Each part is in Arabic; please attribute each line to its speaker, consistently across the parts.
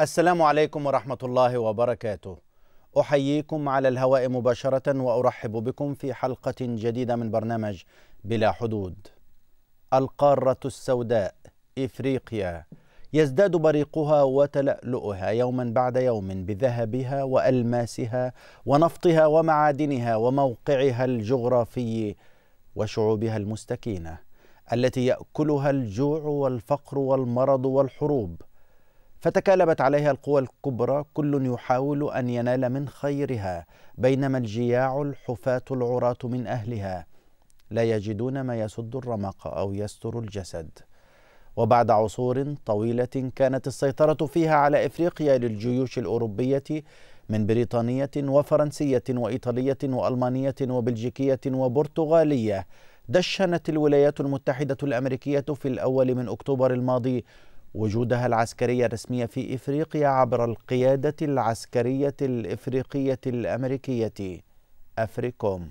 Speaker 1: السلام عليكم ورحمة الله وبركاته. أحييكم على الهواء مباشرة وأرحب بكم في حلقة جديدة من برنامج بلا حدود. القارة السوداء إفريقيا يزداد بريقها وتلألؤها يوما بعد يوم بذهبها وألماسها ونفطها ومعادنها وموقعها الجغرافي وشعوبها المستكينة التي يأكلها الجوع والفقر والمرض والحروب. فتكالبت عليها القوى الكبرى كل يحاول أن ينال من خيرها بينما الجياع الحفاة العراة من أهلها. لا يجدون ما يسد الرمق أو يستر الجسد. وبعد عصور طويلة كانت السيطرة فيها على إفريقيا للجيوش الأوروبية من بريطانية وفرنسية وإيطالية وألمانية وبلجيكية وبرتغالية. دشنت الولايات المتحدة الأمريكية في الأول من أكتوبر الماضي وجودها العسكري الرسمي في إفريقيا عبر القيادة العسكرية الإفريقية الأمريكية أفريكوم.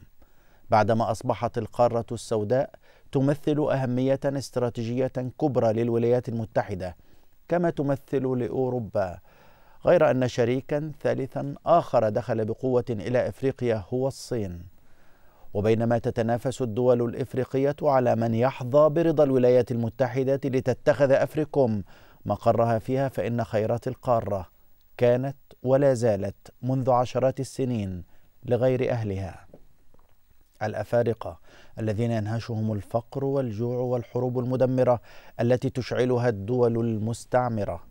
Speaker 1: بعدما أصبحت القارة السوداء تمثل أهمية استراتيجية كبرى للولايات المتحدة كما تمثل لأوروبا. غير أن شريكا ثالثا آخر دخل بقوة إلى إفريقيا هو الصين. وبينما تتنافس الدول الإفريقية على من يحظى برضا الولايات المتحدة لتتخذ افريكوم مقرها فيها فإن خيرات القارة كانت ولا زالت منذ عشرات السنين لغير أهلها. الأفارقة الذين ينهشهم الفقر والجوع والحروب المدمرة التي تشعلها الدول المستعمرة.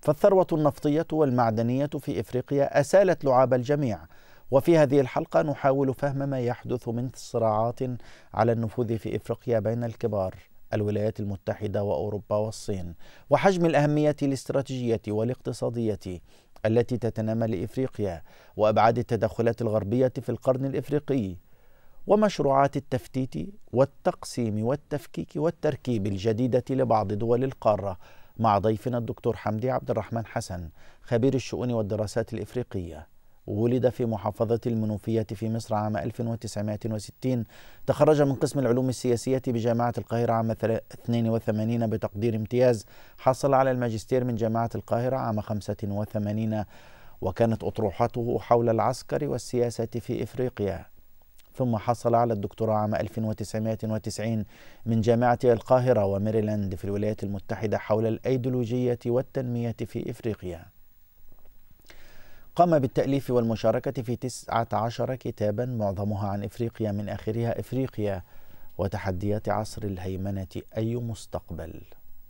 Speaker 1: فالثروة النفطية والمعدنية في إفريقيا أسالت لعاب الجميع وفي هذه الحلقة نحاول فهم ما يحدث من صراعات على النفوذ في إفريقيا بين الكبار الولايات المتحدة وأوروبا والصين وحجم الأهمية الاستراتيجية والاقتصادية التي تتنامى لإفريقيا وأبعاد التدخلات الغربية في القرن الإفريقي ومشروعات التفتيت والتقسيم والتفكيك والتركيب الجديدة لبعض دول القارة مع ضيفنا الدكتور حمدي عبد الرحمن حسن خبير الشؤون والدراسات الإفريقية. ولد في محافظة المنوفية في مصر عام 1960 تخرج من قسم العلوم السياسية بجامعة القاهرة عام 82 بتقدير امتياز. حصل على الماجستير من جامعة القاهرة عام 85 وكانت أطروحته حول العسكر والسياسة في إفريقيا. ثم حصل على الدكتوراه عام 1990 من جامعة القاهرة وميريلاند في الولايات المتحدة حول الأيديولوجية والتنمية في إفريقيا. قام بالتأليف والمشاركة في تسعة عشر كتابا معظمها عن إفريقيا من آخرها إفريقيا وتحديات عصر الهيمنة أي مستقبل.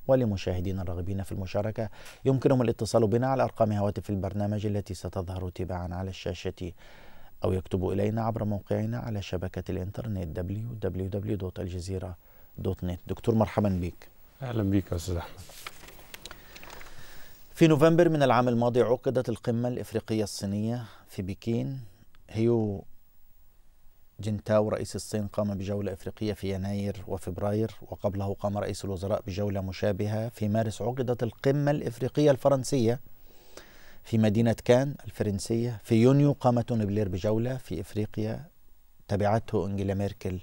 Speaker 1: ولمشاهدينا الراغبين في المشاركة يمكنهم الاتصال بنا على أرقام هواتف البرنامج التي ستظهر تباعا على الشاشة أو يكتبوا إلينا عبر موقعنا على شبكة الإنترنت www.aljazeera.net دكتور مرحبا بك.
Speaker 2: أهلا بك أستاذ أحمد.
Speaker 1: في نوفمبر من العام الماضي عقدت القمة الإفريقية الصينية في بكين. هيو جنتاو رئيس الصين قام بجولة إفريقية في يناير وفبراير وقبله قام رئيس الوزراء بجولة مشابهة. في مارس عقدت القمة الإفريقية الفرنسية في مدينة كان الفرنسية. في يونيو قام توني بلير بجولة في إفريقيا تبعته أنجيلا ميركل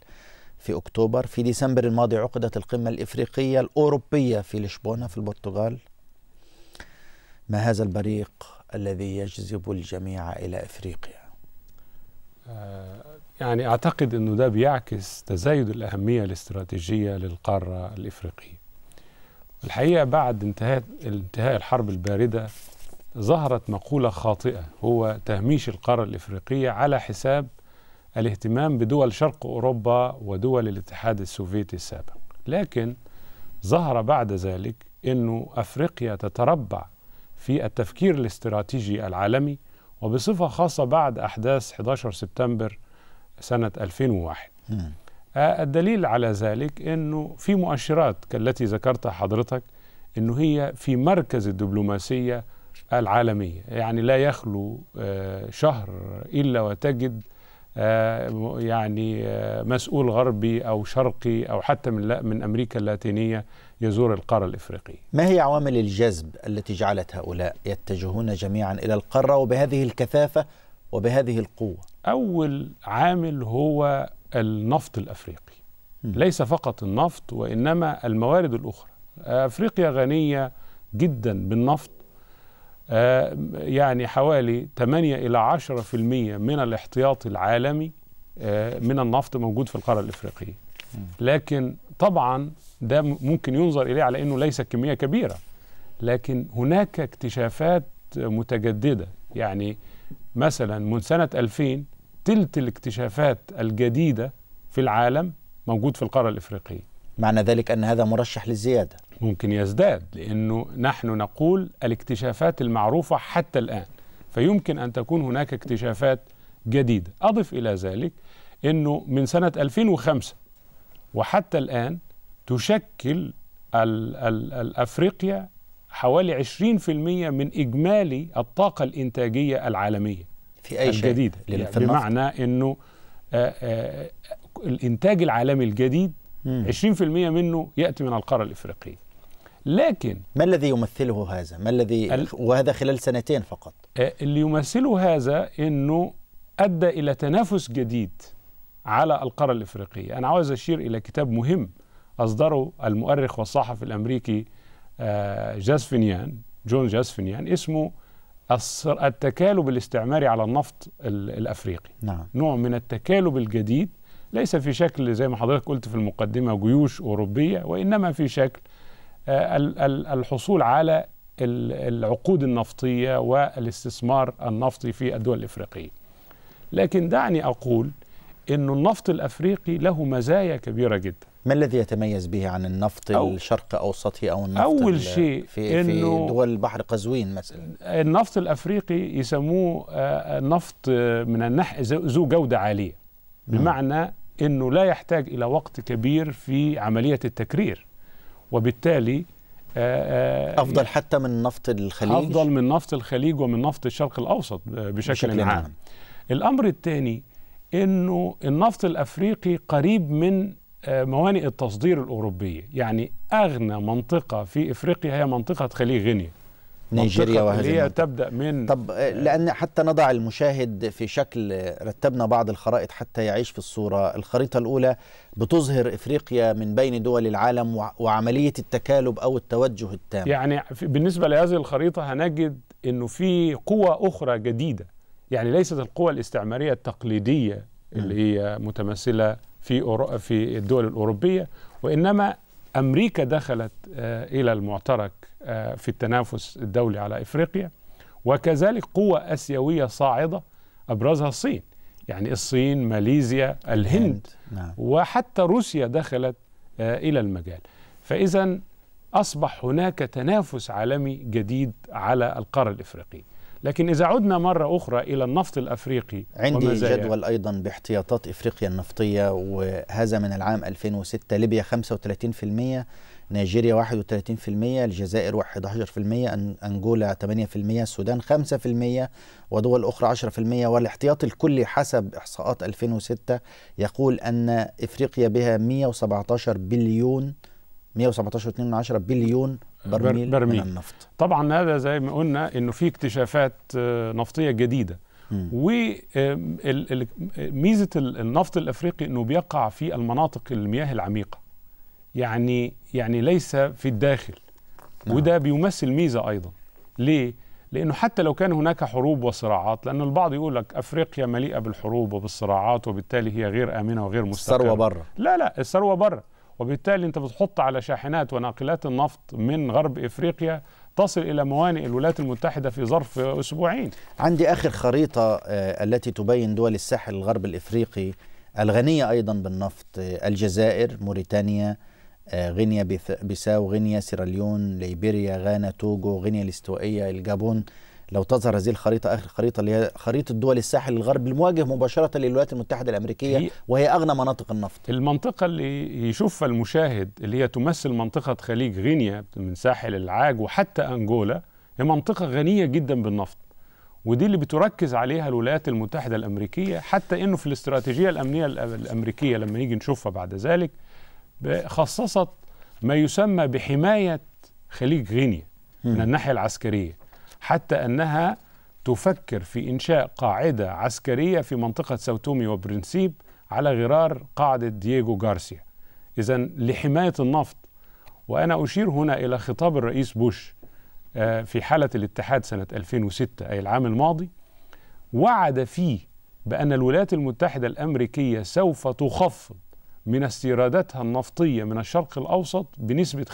Speaker 1: في أكتوبر. في ديسمبر الماضي عقدت القمة الإفريقية الأوروبية في لشبونة في البرتغال. ما هذا البريق الذي يجذب الجميع إلى إفريقيا؟
Speaker 2: يعني أعتقد أنه ده بيعكس تزايد الأهمية الاستراتيجية للقارة الإفريقية. الحقيقة بعد انتهاء انتهاء الحرب الباردة ظهرت مقولة خاطئة هو تهميش القارة الإفريقية على حساب الاهتمام بدول شرق أوروبا ودول الاتحاد السوفيتي السابق. لكن ظهر بعد ذلك أنه أفريقيا تتربع في التفكير الاستراتيجي العالمي وبصفة خاصة بعد أحداث 11 سبتمبر سنة 2001 م. الدليل على ذلك أنه في مؤشرات كالتي ذكرتها حضرتك أنه هي في مركز الدبلوماسية العالمية يعني لا يخلو شهر إلا وتجد يعني مسؤول غربي أو شرقي أو حتى من, من أمريكا اللاتينية يزور القارة الإفريقية.
Speaker 1: ما هي عوامل الجذب التي جعلت هؤلاء يتجهون جميعا إلى القارة وبهذه الكثافة وبهذه القوة؟
Speaker 2: أول عامل هو النفط الأفريقي. م. ليس فقط النفط وإنما الموارد الأخرى. أفريقيا غنية جدا بالنفط. آه، يعني حوالي 8 إلى 10% من الاحتياطي العالمي آه، من النفط موجود في القارة الإفريقية. لكن طبعا ده ممكن ينظر إليه على أنه ليس كمية كبيرة. لكن هناك اكتشافات متجددة. يعني مثلا من سنة 2000 تلت الاكتشافات الجديدة في العالم موجود في القارة الإفريقية.
Speaker 1: معنى ذلك أن هذا مرشح للزيادة.
Speaker 2: ممكن يزداد لأنه نحن نقول الاكتشافات المعروفة حتى الآن. فيمكن أن تكون هناك اكتشافات جديدة. أضف إلى ذلك أنه من سنة 2005 وحتى الآن تشكل ال ال الأفريقيا حوالي 20% من إجمالي الطاقة الإنتاجية العالمية.
Speaker 1: في أي شيء؟
Speaker 2: الجديدة.
Speaker 1: لل-
Speaker 2: يعني. بمعنى أنه آه، آه، الإنتاج العالمي الجديد
Speaker 1: مم.
Speaker 2: 20% منه يأتي من القارة الإفريقية. لكن
Speaker 1: ما الذي يمثله هذا؟ ما الذي
Speaker 2: ال-
Speaker 1: وهذا خلال سنتين فقط.
Speaker 2: آه، اللي يمثله هذا إنه أدى إلى تنافس جديد على القارة الإفريقية، أنا عاوز أشير إلى كتاب مهم أصدره المؤرخ والصحفي الأمريكي آه، جاسفينيان جون جاسفينيان اسمه التكالب الاستعماري على النفط ال- الأفريقي.
Speaker 1: نعم
Speaker 2: نوع من التكالب الجديد ليس في شكل زي ما حضرتك قلت في المقدمة جيوش أوروبية وإنما في شكل آه، ال- ال- الحصول على ال- العقود النفطية والاستثمار النفطي في الدول الإفريقية. لكن دعني أقول إنه النفط الأفريقي له مزايا كبيرة جدا.
Speaker 1: ما الذي يتميز به عن النفط
Speaker 2: أو-
Speaker 1: الشرق أوسطي أو النفط
Speaker 2: أول شيء
Speaker 1: في, في دول البحر قزوين مثلا
Speaker 2: النفط الأفريقي يسموه آه، نفط آه، من النح ذو جودة عالية بمعنى إنه لا يحتاج إلى وقت كبير في عملية التكرير وبالتالي آه،
Speaker 1: أفضل حتى من نفط الخليج
Speaker 2: أفضل من نفط الخليج ومن نفط الشرق الأوسط آه، بشكل,
Speaker 1: بشكل
Speaker 2: عام.
Speaker 1: عام.
Speaker 2: الأمر الثاني إنه النفط الأفريقي قريب من موانئ التصدير الأوروبية. يعني أغنى منطقة في إفريقيا هي منطقة خليج غينيا.
Speaker 1: نيجيريا
Speaker 2: منطقة
Speaker 1: وهذه
Speaker 2: هي. تبدأ من
Speaker 1: طب آه، لأن حتى نضع المشاهد في شكل آه، رتبنا بعض الخرائط حتى يعيش في الصورة. الخريطة الأولى بتظهر إفريقيا من بين دول العالم وع- وعملية التكالب أو التوجه التام.
Speaker 2: يعني بالنسبة لهذه الخريطة هنجد أنه في قوى أخرى جديدة. يعني ليست القوى الاستعمارية التقليدية اللي هي متمثلة في أورو... في الدول الأوروبية وإنما أمريكا دخلت آه، إلى المعترك آه، في التنافس الدولي على إفريقيا وكذلك قوى آسيوية صاعدة أبرزها الصين. يعني الصين ماليزيا الهند
Speaker 1: نعم.
Speaker 2: وحتى روسيا دخلت آه، إلى المجال. فاذا أصبح هناك تنافس عالمي جديد على القارة الإفريقية. لكن إذا عدنا مرة أخرى إلى النفط الأفريقي
Speaker 1: عندي
Speaker 2: ومزاياه،
Speaker 1: جدول أيضا باحتياطات إفريقيا النفطية وهذا من العام 2006 ليبيا 35% نيجيريا 31% الجزائر 11% أن- أنجولا 8% السودان 5% ودول أخرى 10% والاحتياط الكلي حسب إحصاءات 2006 يقول أن إفريقيا بها 117 بليون 117.2 بليون برميل,
Speaker 2: برميل.
Speaker 1: من النفط.
Speaker 2: طبعا هذا زي ما قلنا إنه في اكتشافات آه، نفطية
Speaker 1: جديدة.
Speaker 2: وميزه النفط الأفريقي إنه بيقع في المناطق المياه العميقة. يعني يعني ليس في الداخل.
Speaker 1: نعم.
Speaker 2: وده بيمثل ميزة أيضا. ليه؟ لأنه حتى لو كان هناك حروب وصراعات لأن البعض يقول لك أفريقيا مليئة بالحروب وبالصراعات وبالتالي هي غير آمنة وغير مستقرة.
Speaker 1: الثروة بره
Speaker 2: لا لا الثروة بره وبالتالي انت بتحط على شاحنات وناقلات النفط من غرب إفريقيا تصل إلى موانئ الولايات المتحدة في ظرف أسبوعين.
Speaker 1: عندي آخر خريطة آه، التي تبين دول الساحل الغرب الإفريقي الغنية أيضا بالنفط آه، الجزائر موريتانيا آه، غينيا بيساو غينيا سيراليون ليبيريا غانا توغو غينيا الإستوائية الجابون. لو تظهر هذه الخريطة آخر خريطة اللي هي خريطة دول الساحل الغربي المواجه مباشرة للولايات المتحدة الأمريكية
Speaker 2: هي-
Speaker 1: وهي أغنى مناطق النفط.
Speaker 2: المنطقة اللي يشوفها المشاهد اللي هي تمثل منطقة خليج غينيا من ساحل العاج وحتى أنجولا هي منطقة غنية جدا بالنفط. ودي اللي بتركز عليها الولايات المتحدة الأمريكية حتى إنه في الاستراتيجية الأمنية الأ- الأمريكية لما نيجي نشوفها بعد ذلك خصصت ما يسمى بحماية خليج غينيا من
Speaker 1: مم.
Speaker 2: الناحية العسكرية. حتى أنها تفكر في إنشاء قاعدة عسكرية في منطقة ساوتومي وبرنسيب على غرار قاعدة دييغو غارسيا. إذا لحماية النفط. وأنا أشير هنا إلى خطاب الرئيس بوش آه، في حالة الاتحاد سنة 2006 أي العام الماضي. وعد فيه بأن الولايات المتحدة الأمريكية سوف تخفض من استيراداتها النفطية من الشرق الأوسط بنسبة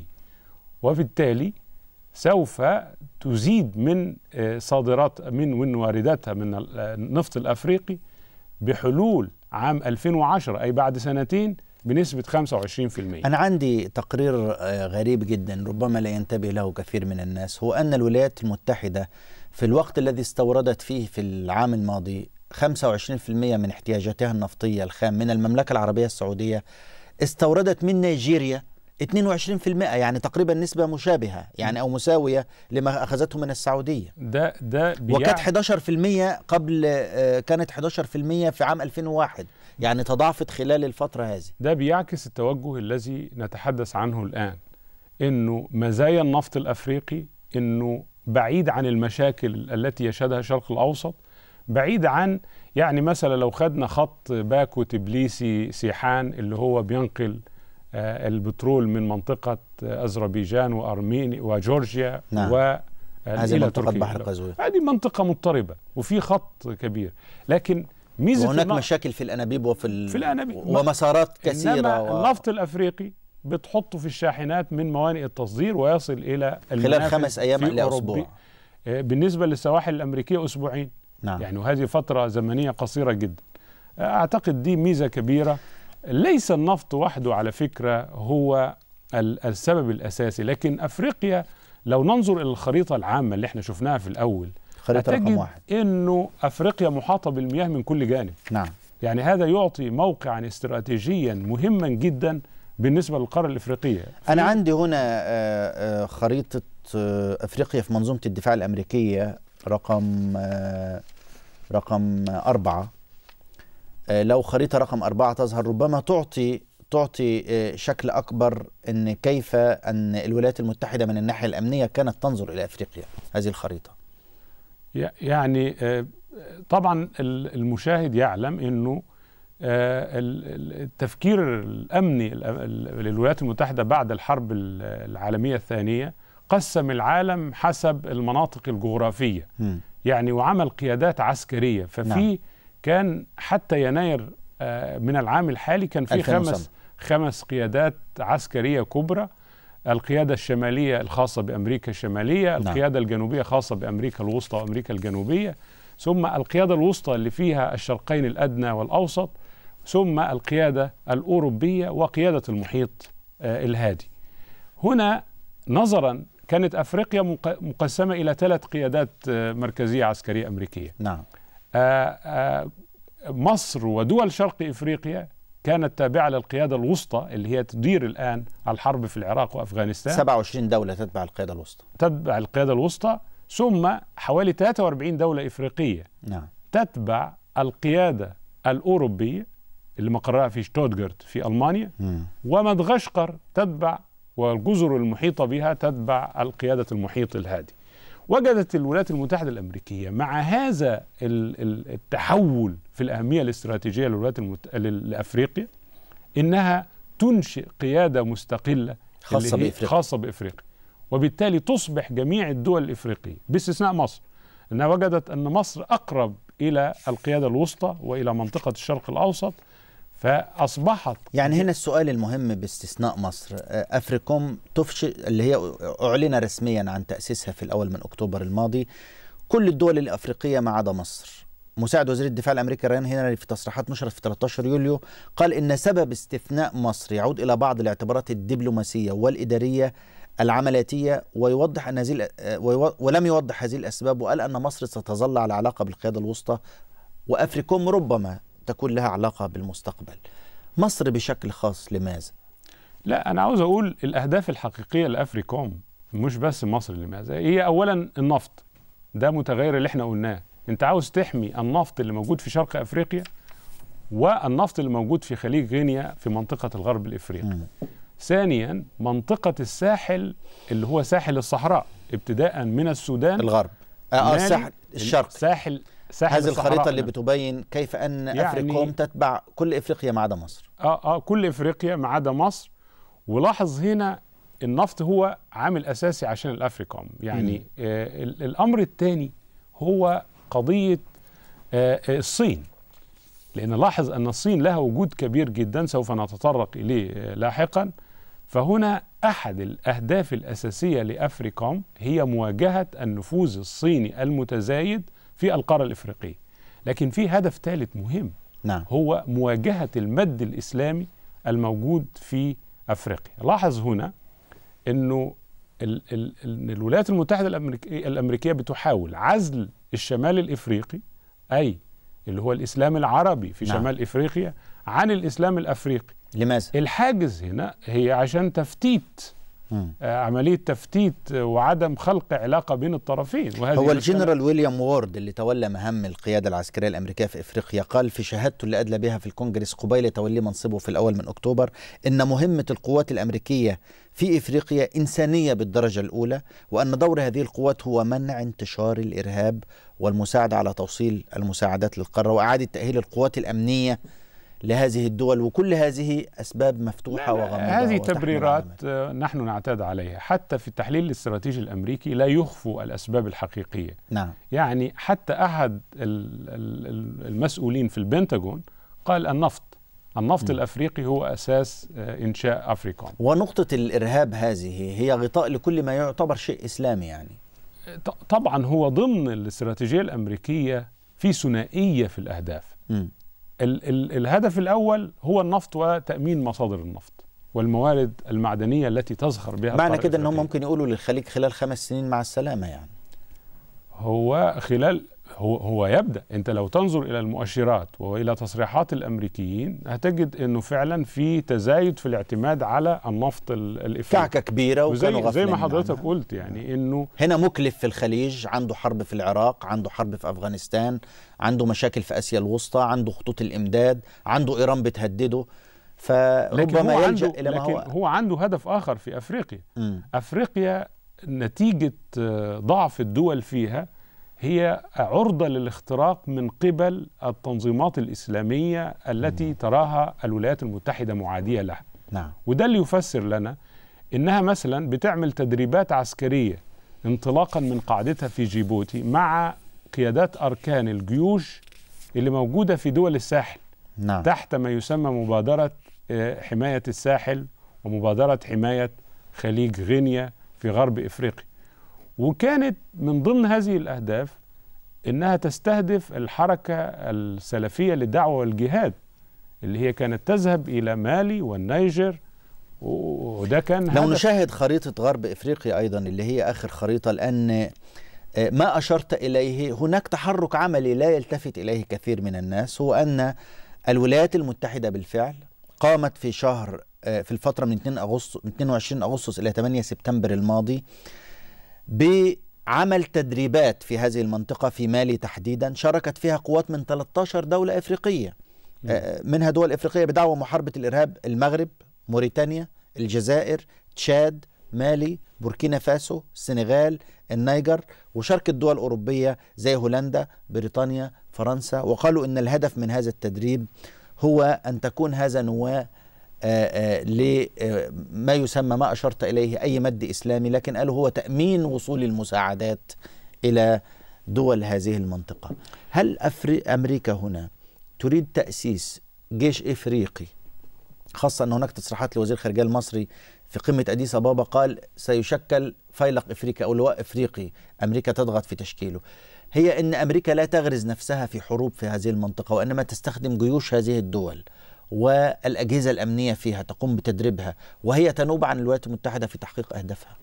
Speaker 2: 75% وبالتالي سوف تزيد من آه، صادرات من من وارداتها من ال- النفط الأفريقي بحلول عام 2010 أي بعد سنتين بنسبة 25%
Speaker 1: أنا عندي تقرير آه، غريب جدا ربما لا ينتبه له كثير من الناس. هو أن الولايات المتحدة في الوقت الذي استوردت فيه في العام الماضي 25% من احتياجاتها النفطية الخام من المملكة العربية السعودية استوردت من نيجيريا 22% يعني تقريبا نسبة مشابهة يعني أو مساوية لما أخذته من السعودية.
Speaker 2: ده ده
Speaker 1: وكانت
Speaker 2: بيع-
Speaker 1: 11% قبل آه، كانت 11% في عام 2001 يعني تضاعفت خلال الفترة هذه.
Speaker 2: ده بيعكس التوجه الذي نتحدث عنه الآن إنه مزايا النفط الأفريقي إنه بعيد عن المشاكل التي يشهدها الشرق الأوسط بعيد عن يعني مثلا لو خدنا خط باكو تبليسي سيحان اللي هو بينقل البترول من منطقة آه، أذربيجان وأرمينيا وجورجيا
Speaker 1: نعم.
Speaker 2: و
Speaker 1: هذه
Speaker 2: إلى
Speaker 1: منطقة. بحر قزوين
Speaker 2: هذه منطقة مضطربة وفي خط كبير لكن ميزة
Speaker 1: وهناك
Speaker 2: النفط-
Speaker 1: مشاكل في الأنابيب وفي ال...
Speaker 2: في الأنابيب.
Speaker 1: ومسارات كثيرة
Speaker 2: إنما
Speaker 1: و...
Speaker 2: النفط الأفريقي بتحطه في الشاحنات من موانئ التصدير ويصل إلى
Speaker 1: خلال خمس إلى
Speaker 2: أوروبي.
Speaker 1: أسبوع
Speaker 2: آه، بالنسبة للسواحل الأمريكية أسبوعين
Speaker 1: نعم
Speaker 2: يعني وهذه فترة زمنية قصيرة جدا آه، أعتقد دي ميزة كبيرة ليس النفط وحده على فكرة هو ال- السبب الأساسي لكن أفريقيا لو ننظر إلى الخريطة العامة اللي إحنا شفناها في الأول
Speaker 1: خريطة رقم واحد.
Speaker 2: إنه أفريقيا محاطة بالمياه من كل جانب.
Speaker 1: نعم.
Speaker 2: يعني هذا يعطي موقعا استراتيجيا مهما جدا بالنسبة للقارة الإفريقية.
Speaker 1: أنا عندي هنا آه، آه، خريطة آه، أفريقيا في منظومة الدفاع الأمريكية رقم رقم أربعة. لو خريطة رقم أربعة تظهر ربما تعطي تعطي آه، شكل أكبر أن كيف أن الولايات المتحدة من الناحية الأمنية كانت تنظر إلى أفريقيا هذه الخريطة
Speaker 2: يعني آه، طبعا ال- المشاهد يعلم آه، ال- التفكير الأمني ال- ال- للولايات المتحدة بعد الحرب ال- العالمية الثانية قسم العالم حسب المناطق الجغرافية
Speaker 1: مم.
Speaker 2: يعني وعمل قيادات عسكرية ففي
Speaker 1: نعم.
Speaker 2: كان حتى يناير آه، من العام الحالي كان في
Speaker 1: 2007.
Speaker 2: خمس خمس قيادات عسكرية كبرى. القيادة الشمالية الخاصة بأمريكا الشمالية
Speaker 1: نعم.
Speaker 2: القيادة الجنوبية خاصة بأمريكا الوسطى وأمريكا الجنوبية. ثم القيادة الوسطى اللي فيها الشرقين الأدنى والأوسط. ثم القيادة الأوروبية وقيادة المحيط آه، الهادي. هنا نظرا كانت أفريقيا مق- مقسمة إلى ثلاث قيادات آه، مركزية عسكرية أمريكية.
Speaker 1: نعم.
Speaker 2: مصر ودول شرق إفريقيا كانت تابعة للقيادة الوسطى اللي هي تدير الآن الحرب في العراق وأفغانستان.
Speaker 1: 27 دولة تتبع القيادة الوسطى.
Speaker 2: تتبع القيادة الوسطى ثم حوالي 43 دولة إفريقية
Speaker 1: نعم.
Speaker 2: تتبع القيادة الأوروبية اللي مقرها في شتوتغارت في ألمانيا
Speaker 1: مم.
Speaker 2: ومدغشقر تتبع والجزر المحيطة بها تتبع القيادة المحيط الهادي. وجدت الولايات المتحدة الأمريكية مع هذا ال- ال- التحول في الأهمية الاستراتيجية للولايات المت... لأفريقيا إنها تنشئ قيادة مستقلة
Speaker 1: خاصة بإفريقيا.
Speaker 2: خاصة بإفريقيا وبالتالي تصبح جميع الدول الإفريقية باستثناء مصر أنها وجدت أن مصر أقرب إلى القيادة الوسطى وإلى منطقة الشرق الأوسط فأصبحت.
Speaker 1: يعني هنا السؤال المهم باستثناء مصر. آه، أفريكوم تفشل اللي هي أعلن رسميا عن تأسيسها في الأول من أكتوبر الماضي. كل الدول الأفريقية ما عدا مصر. مساعد وزير الدفاع الأمريكي ريان هنري في تصريحات نشرت في 13 يوليو قال إن سبب استثناء مصر يعود إلى بعض الاعتبارات الدبلوماسية والإدارية العملياتيه ويوضح أن هذه آه، ولم يوضح هذه الأسباب وقال أن مصر ستظل على علاقة بالقيادة الوسطى. وأفريكوم ربما تكون لها علاقة بالمستقبل. مصر بشكل خاص لماذا؟
Speaker 2: لا أنا عاوز أقول الأهداف الحقيقية لأفريكوم مش بس مصر لماذا؟ هي اولا النفط. ده متغير اللي إحنا قلناه. أنت عاوز تحمي النفط اللي موجود في شرق أفريقيا والنفط اللي موجود في خليج غينيا في منطقة الغرب
Speaker 1: الإفريقي.
Speaker 2: ثانيا منطقة الساحل اللي هو ساحل الصحراء ابتداء من السودان.
Speaker 1: الغرب. آه
Speaker 2: آه،
Speaker 1: الساحل الشرق.
Speaker 2: ساحل ساحل
Speaker 1: هذه
Speaker 2: الخريطة
Speaker 1: اللي. بتبين كيف أن
Speaker 2: يعني-
Speaker 1: افريكوم تتبع كل إفريقيا ما عدا مصر.
Speaker 2: آه آه كل إفريقيا ما عدا مصر. ولاحظ هنا النفط هو عامل أساسي عشان الافريكوم يعني آه الأمر الثاني هو قضية آه الصين. لأن لاحظ أن الصين لها وجود كبير جدا سوف نتطرق إليه آه لاحقا. فهنا أحد الأهداف الأساسية لافريكوم هي مواجهة النفوذ الصيني المتزايد في القارة الإفريقية لكن في هدف ثالث مهم
Speaker 1: نعم
Speaker 2: هو مواجهة المد الإسلامي الموجود في أفريقيا لاحظ هنا إنه ال ال ال الولايات المتحدة الأمريكية, الأمريكية بتحاول عزل الشمال الإفريقي أي اللي هو الإسلام العربي في
Speaker 1: نعم.
Speaker 2: شمال إفريقيا عن الإسلام الأفريقي
Speaker 1: لماذا؟
Speaker 2: الحاجز هنا هي عشان تفتيت عملية تفتيت آه، وعدم خلق علاقة بين الطرفين وهذه
Speaker 1: هو الجنرال ويليام وورد اللي تولى مهام القيادة العسكرية الأمريكية في إفريقيا قال في شهادته اللي أدلى بها في الكونجرس قبيل تولي منصبه في الأول من أكتوبر إن مهمة القوات الأمريكية في إفريقيا إنسانية بالدرجة الأولى وأن دور هذه القوات هو منع انتشار الإرهاب والمساعدة على توصيل المساعدات للقارة وإعادة تأهيل القوات الأمنية لهذه الدول وكل هذه أسباب مفتوحة وغامضة
Speaker 2: هذه تبريرات. آه، نحن نعتاد عليها. حتى في التحليل الاستراتيجي الأمريكي لا يخفوا الأسباب الحقيقية.
Speaker 1: نعم.
Speaker 2: يعني حتى ال- المسؤولين في البنتاغون قال النفط النفط الأفريقي هو أساس آه، إنشاء افريكوم
Speaker 1: ونقطة الإرهاب هذه هي غطاء لكل ما يعتبر شيء إسلامي يعني.
Speaker 2: طبعا هو ضمن الاستراتيجية الأمريكية في ثنائية في الأهداف.
Speaker 1: مم.
Speaker 2: ال ال الهدف الأول هو النفط وتأمين مصادر النفط والموارد المعدنية التي تزخر بها
Speaker 1: معنى كده
Speaker 2: الأفريقية.
Speaker 1: ممكن يقولوا للخليج خلال خمس سنين مع السلامة يعني
Speaker 2: هو خلال هو هو يبدأ أنت لو تنظر إلى المؤشرات وإلى تصريحات الأمريكيين هتجد إنه فعلا في تزايد في الاعتماد على النفط ال-
Speaker 1: الإفريقي كعكة كبيرة
Speaker 2: وزي زي ما حضرتك
Speaker 1: عنها.
Speaker 2: قلت يعني إنه
Speaker 1: هنا مكلف في الخليج عنده حرب في العراق عنده حرب في أفغانستان عنده مشاكل في آسيا الوسطى عنده خطوط الإمداد عنده إيران بتهدده فربما يلجأ
Speaker 2: عنده
Speaker 1: إلى ما
Speaker 2: لكن
Speaker 1: هو
Speaker 2: هو عنده هدف آخر في أفريقيا
Speaker 1: مم.
Speaker 2: أفريقيا نتيجة آه، ضعف الدول فيها هي عرضة للاختراق من قبل التنظيمات الإسلامية التي تراها الولايات المتحدة معادية لها.
Speaker 1: نعم.
Speaker 2: وده اللي يفسر لنا إنها مثلا بتعمل تدريبات عسكرية انطلاقا من قاعدتها في جيبوتي مع قيادات أركان الجيوش اللي موجودة في دول الساحل.
Speaker 1: نعم.
Speaker 2: تحت ما يسمى مبادرة آه، حماية الساحل ومبادرة حماية خليج غينيا في غرب إفريقيا. وكانت من ضمن هذه الأهداف إنها تستهدف الحركة السلفية للدعوه والجهاد اللي هي كانت تذهب إلى مالي والنيجر وده كان
Speaker 1: لو
Speaker 2: هدف.
Speaker 1: نشاهد خريطة غرب إفريقيا أيضا اللي هي آخر خريطة لأن آه، ما أشرت إليه هناك تحرك عملي لا يلتفت إليه كثير من الناس هو أن الولايات المتحدة بالفعل قامت في شهر آه، في الفترة من 2 أغسطس من 22 أغسطس إلى 8 سبتمبر الماضي بعمل تدريبات في هذه المنطقة في مالي تحديدا شاركت فيها قوات من 13 دولة إفريقية. آه، منها دول إفريقية بدعوة محاربة الإرهاب المغرب موريتانيا الجزائر تشاد مالي بوركينا فاسو السنغال النيجر وشاركت دول أوروبية زي هولندا بريطانيا فرنسا. وقالوا أن الهدف من هذا التدريب هو أن تكون هذا نواة لما يسمى ما أشرت إليه أي مد إسلامي لكن قالوا هو تأمين وصول المساعدات إلى دول هذه المنطقة. هل أفري أمريكا هنا تريد تأسيس جيش إفريقي؟ خاصة أن هناك تصريحات لوزير الخارجية المصري في قمة أديس أبابا قال سيشكل فيلق إفريقيا أو لواء إفريقي أمريكا تضغط في تشكيله. هي أن أمريكا لا تغرز نفسها في حروب في هذه المنطقة وإنما تستخدم جيوش هذه الدول. والأجهزة الأمنية فيها تقوم بتدريبها وهي تنوب عن الولايات المتحدة في تحقيق أهدافها.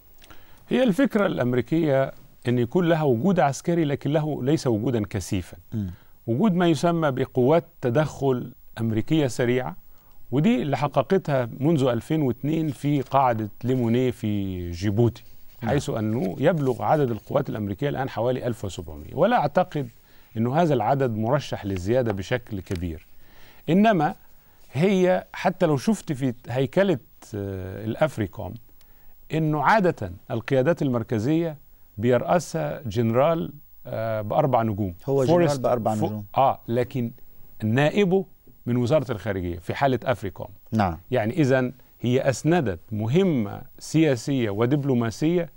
Speaker 2: هي الفكرة الأمريكية إن يكون لها وجود عسكري لكن له ليس وجودا كثيفا. وجود ما يسمى بقوات تدخل أمريكية سريعة ودي اللي حققتها منذ 2002 في قاعدة ليمونيه في جيبوتي حيث أنه يبلغ عدد القوات الأمريكية الآن حوالي 1700 ولا أعتقد إنه هذا العدد مرشح للزيادة بشكل كبير. إنما هي حتى لو شفت في هيكلة آه، الافريكوم إنه عادة القيادات المركزية بيرأسها جنرال آه، بأربع نجوم.
Speaker 1: هو جنرال
Speaker 2: فو-
Speaker 1: نجوم.
Speaker 2: آه لكن نائبه من وزارة الخارجية في حالة افريكوم
Speaker 1: نعم.
Speaker 2: يعني اذا هي أسندت مهمة سياسية ودبلوماسية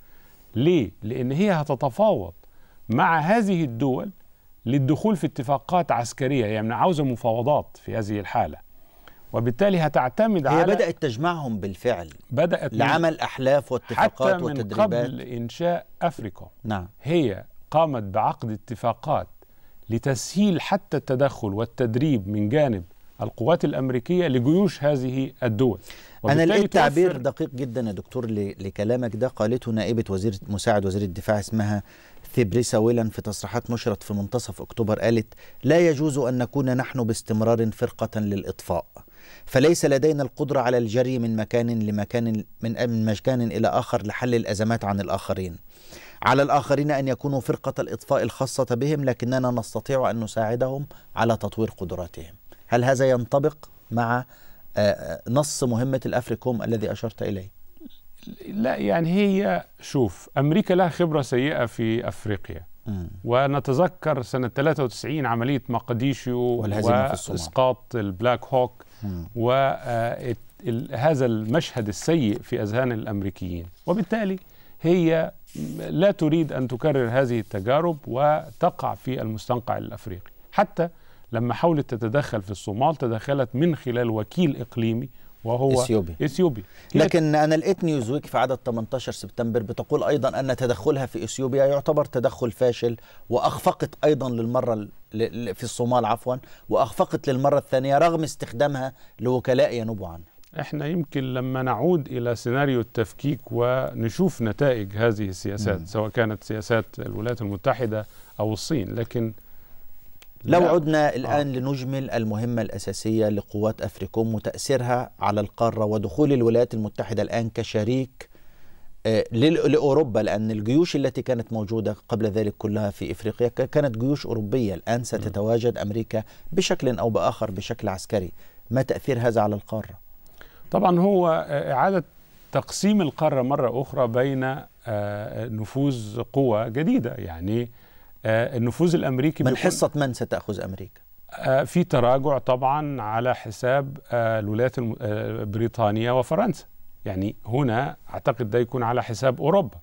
Speaker 2: ليه؟ لأن هي هتتفاوض مع هذه الدول للدخول في اتفاقات عسكرية. يعني عاوزة مفاوضات في هذه الحالة. وبالتالي هتعتمد
Speaker 1: هي
Speaker 2: على
Speaker 1: بدأت تجمعهم بالفعل.
Speaker 2: بدأت
Speaker 1: لعمل أحلاف
Speaker 2: حتى
Speaker 1: واتفاقات
Speaker 2: من
Speaker 1: وتدريبات.
Speaker 2: قبل إنشاء أفريكا.
Speaker 1: نعم.
Speaker 2: هي قامت بعقد اتفاقات لتسهيل حتى التدخل والتدريب من جانب القوات الأمريكية لجيوش هذه الدول.
Speaker 1: أنا لقيت تعبير دقيق جدا يا دكتور لكلامك ده. قالته نائبة وزير مساعد وزير الدفاع اسمها ثيبريسا ويلان في تصريحات نشرت في منتصف أكتوبر قالت لا يجوز أن نكون نحن باستمرار فرقة للإطفاء. فليس لدينا القدرة على الجري من مكان لمكان من مكان إلى آخر لحل الأزمات عن الآخرين. على الآخرين أن يكونوا فرقة الإطفاء الخاصة بهم لكننا نستطيع أن نساعدهم على تطوير قدراتهم. هل هذا ينطبق مع آه، آه، نص مهمة الأفريكوم الذي أشرت إليه؟
Speaker 2: لا يعني هي شوف أمريكا لها خبرة سيئة في أفريقيا.
Speaker 1: مم.
Speaker 2: ونتذكر سنة 93 عملية
Speaker 1: الصومال.
Speaker 2: وإسقاط ال Black
Speaker 1: Hawk.
Speaker 2: وهذا المشهد السيء في أذهان الأمريكيين وبالتالي هي لا تريد أن تكرر هذه التجارب وتقع في المستنقع الأفريقي حتى لما حاولت تتدخل في الصومال تدخلت من خلال وكيل إقليمي وهو.
Speaker 1: إثيوبي
Speaker 2: هي
Speaker 1: لكن أنا لقيت نيوزويك في عدد 18 سبتمبر بتقول أيضا أن تدخلها في إثيوبيا يعتبر تدخل فاشل وأخفقت أيضا للمرة ال- ل- في الصومال عفوا وأخفقت للمرة الثانية رغم استخدامها لوكلاء ينوبوا عنها
Speaker 2: إحنا يمكن لما نعود إلى سيناريو التفكيك ونشوف نتائج هذه السياسات. سواء كانت سياسات الولايات المتحدة أو الصين لكن
Speaker 1: لو
Speaker 2: لا-
Speaker 1: عدنا الآن لنجمل المهمة الأساسية لقوات أفريكوم وتأثيرها على القارة ودخول الولايات المتحدة الآن كشريك آه، لأوروبا لأن الجيوش التي كانت موجودة قبل ذلك كلها في إفريقيا كانت جيوش أوروبية. الآن ستتواجد أمريكا بشكل أو بآخر بشكل عسكري. ما تأثير هذا على القارة؟
Speaker 2: طبعا هو آه، إعادة تقسيم القارة مرة أخرى بين آه، نفوذ قوى جديدة. يعني آه، النفوذ الأمريكي
Speaker 1: من حصة من ستأخذ أمريكا؟
Speaker 2: آه، في تراجع طبعا على حساب آه، الولايات. آه، بريطانيا وفرنسا يعني هنا أعتقد ده يكون على حساب أوروبا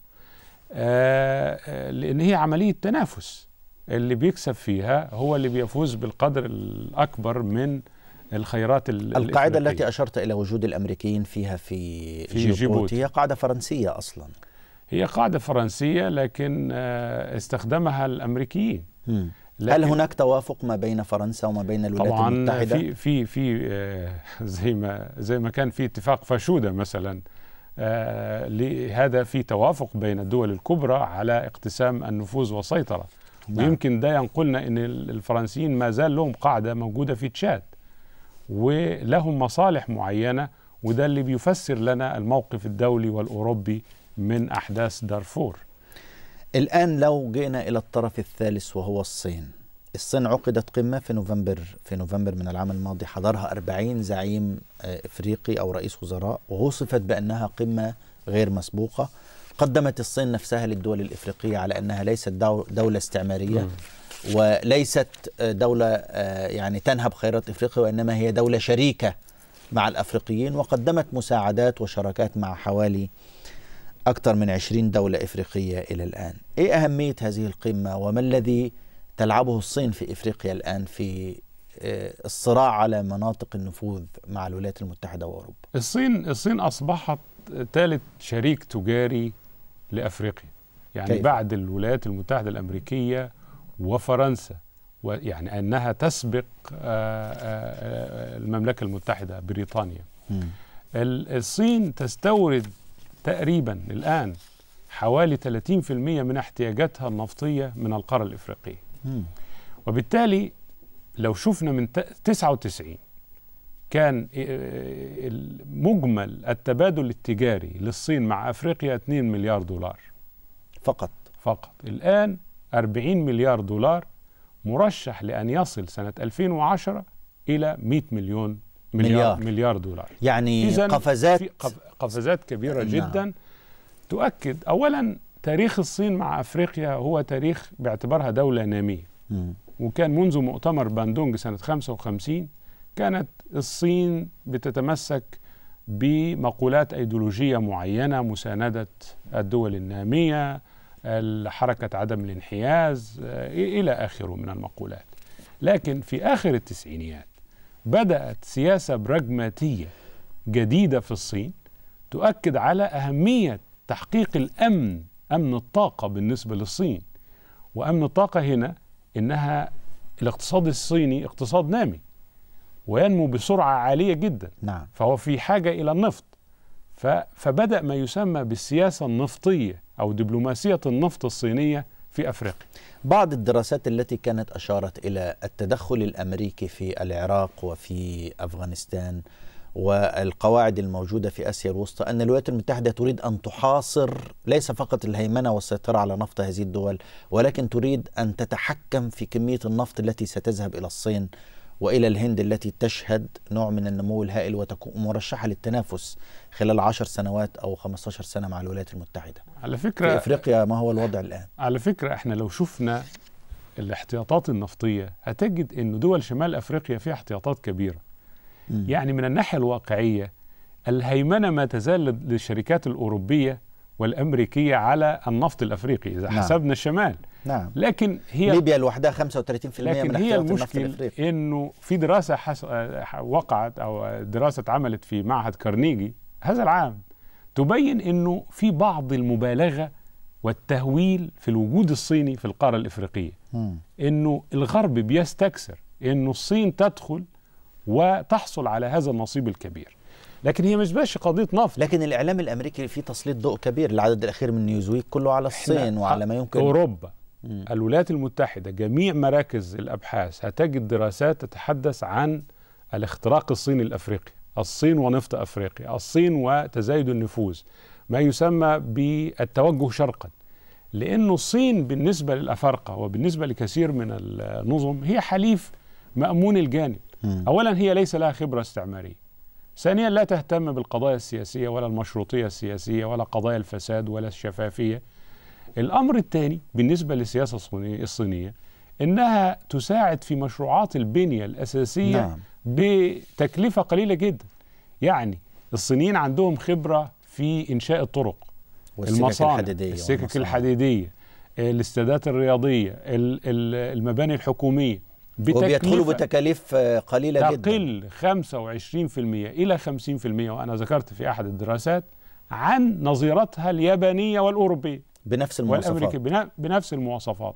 Speaker 2: آه، آه، لأن هي عملية تنافس اللي بيكسب فيها هو اللي بيفوز بالقدر الأكبر من الخيرات ال-
Speaker 1: القاعدة
Speaker 2: الإفريقية.
Speaker 1: التي أشرت إلى وجود الأمريكيين فيها في,
Speaker 2: في
Speaker 1: جيبوتي. هي قاعدة فرنسية أصلا
Speaker 2: هي قاعدة فرنسية لكن آه، استخدمها الأمريكيين
Speaker 1: مم. هل هناك توافق ما بين فرنسا وما بين الولايات
Speaker 2: طبعا
Speaker 1: المتحدة؟
Speaker 2: في في في آه، زي ما زي ما كان في اتفاق فاشودة مثلا آه، لهذا في توافق بين الدول الكبرى على اقتسام النفوذ والسيطرة
Speaker 1: نعم.
Speaker 2: ويمكن ده ينقلنا إن الفرنسيين ما زال لهم قاعدة موجودة في تشاد ولهم مصالح معينة وده اللي بيفسر لنا الموقف الدولي والأوروبي من أحداث دارفور.
Speaker 1: الآن لو جئنا إلى الطرف الثالث وهو الصين. الصين عقدت قمة في نوفمبر في نوفمبر من العام الماضي حضرها 40 زعيم آه، إفريقي أو رئيس وزراء ووصفت بأنها قمة غير مسبوقة. قدمت الصين نفسها للدول الإفريقية على أنها ليست دو- دولة استعمارية. وليست آه، دولة آه، يعني تنهب خيرات إفريقيا وإنما هي دولة شريكة مع الأفريقيين وقدمت مساعدات وشراكات مع حوالي أكثر من 20 دولة إفريقية إلى الآن. إيه أهمية هذه القمة؟ وما الذي تلعبه الصين في إفريقيا الآن في آه، الصراع على مناطق النفوذ مع الولايات المتحدة وأوروبا؟
Speaker 2: الصين الصين أصبحت ثالث شريك تجاري لأفريقيا. يعني
Speaker 1: كيف؟
Speaker 2: بعد الولايات المتحدة الأمريكية وفرنسا ويعني أنها تسبق آه، آه، المملكة المتحدة بريطانيا. ال- الصين تستورد تقريبا الآن حوالي 30% من احتياجاتها النفطية من القاره الإفريقية.
Speaker 1: مم.
Speaker 2: وبالتالي لو شفنا من ت- 99 كان آه، مجمل التبادل التجاري للصين مع أفريقيا 2 مليار دولار.
Speaker 1: فقط.
Speaker 2: فقط. الآن 40 مليار دولار مرشح لأن يصل سنة 2010 إلى 100 مليون مليار
Speaker 1: مليار.
Speaker 2: دولار
Speaker 1: يعني قفزات
Speaker 2: في قفزات كبيرة
Speaker 1: نعم.
Speaker 2: جدا تؤكد اولا تاريخ الصين مع أفريقيا هو تاريخ باعتبارها دولة نامية
Speaker 1: مم.
Speaker 2: وكان منذ مؤتمر باندونج سنة 55 كانت الصين بتتمسك بمقولات أيديولوجية معينة مساندة الدول النامية حركة عدم الانحياز إلى آخره من المقولات لكن في آخر التسعينيات بدأت سياسة براغماتية جديدة في الصين تؤكد على أهمية تحقيق الأمن أمن الطاقة بالنسبة للصين. وأمن الطاقة هنا إنها الاقتصاد الصيني اقتصاد نامي وينمو بسرعة عالية جدا.
Speaker 1: نعم.
Speaker 2: فهو في حاجة إلى النفط. فبدأ ما يسمى بالسياسة النفطية أو دبلوماسية النفط الصينية في أفريقيا.
Speaker 1: بعض الدراسات التي كانت أشارت إلى التدخل الأمريكي في العراق وفي أفغانستان والقواعد الموجودة في آسيا الوسطى أن الولايات المتحدة تريد أن تحاصر ليس فقط الهيمنة والسيطرة على نفط هذه الدول ولكن تريد أن تتحكم في كمية النفط التي ستذهب إلى الصين وإلى الهند التي تشهد نوع من النمو الهائل وتكون مرشحة للتنافس خلال عشر سنوات أو 15 سنة مع الولايات المتحدة.
Speaker 2: على فكرة
Speaker 1: في إفريقيا ما هو الوضع الآن؟
Speaker 2: على فكرة إحنا لو شفنا الاحتياطات النفطية هتجد أن دول شمال أفريقيا فيها احتياطات كبيرة. م. يعني من الناحية الواقعية الهيمنة ما تزال للشركات الأوروبية والأمريكية على النفط الأفريقي إذا نعم. حسبنا الشمال.
Speaker 1: نعم.
Speaker 2: لكن هي
Speaker 1: ليبيا لوحدها 35%
Speaker 2: لكن
Speaker 1: من
Speaker 2: هي المشكل إنه في دراسة حس... وقعت أو دراسة اتعملت في معهد كارنيجي هذا العام. تبين إنه في بعض المبالغة والتهويل في الوجود الصيني في القارة الإفريقية. م. إنه الغرب بيستكثر إنه الصين تدخل وتحصل على هذا النصيب الكبير. لكن هي مش بس قضية نفط.
Speaker 1: لكن الإعلام الأمريكي فيه تسليط ضوء كبير العدد الأخير من نيوزويك كله على الصين وعلى ما يمكن.
Speaker 2: أوروبا مم. الولايات المتحدة جميع مراكز الأبحاث هتجد دراسات تتحدث عن الاختراق الصيني الأفريقي. الصين ونفط أفريقيا. الصين وتزايد النفوذ. ما يسمى بالتوجه شرقا لأنه الصين بالنسبة للأفارقة وبالنسبة لكثير من النظم هي حليف مأمون الجانب. مم. اولا هي ليس لها خبرة استعمارية. ثانيا لا تهتم بالقضايا السياسية ولا المشروطية السياسية ولا قضايا الفساد ولا الشفافية. الأمر الثاني بالنسبة للسياسة الصينية إنها تساعد في مشروعات البنية الأساسية نعم. بتكلفة قليلة جدا. يعني الصينيين عندهم خبرة في إنشاء الطرق.
Speaker 1: المصانع الحديدية
Speaker 2: السكك الحديدية الاستادات الرياضية المباني الحكومية.
Speaker 1: وبيدخلوا بتكاليف قليلة
Speaker 2: جدا. تقل 25% إلى 50% وأنا ذكرت في أحد الدراسات عن نظيرتها اليابانية والأوروبية.
Speaker 1: بنفس المواصفات.
Speaker 2: والامريكي بنفس المواصفات.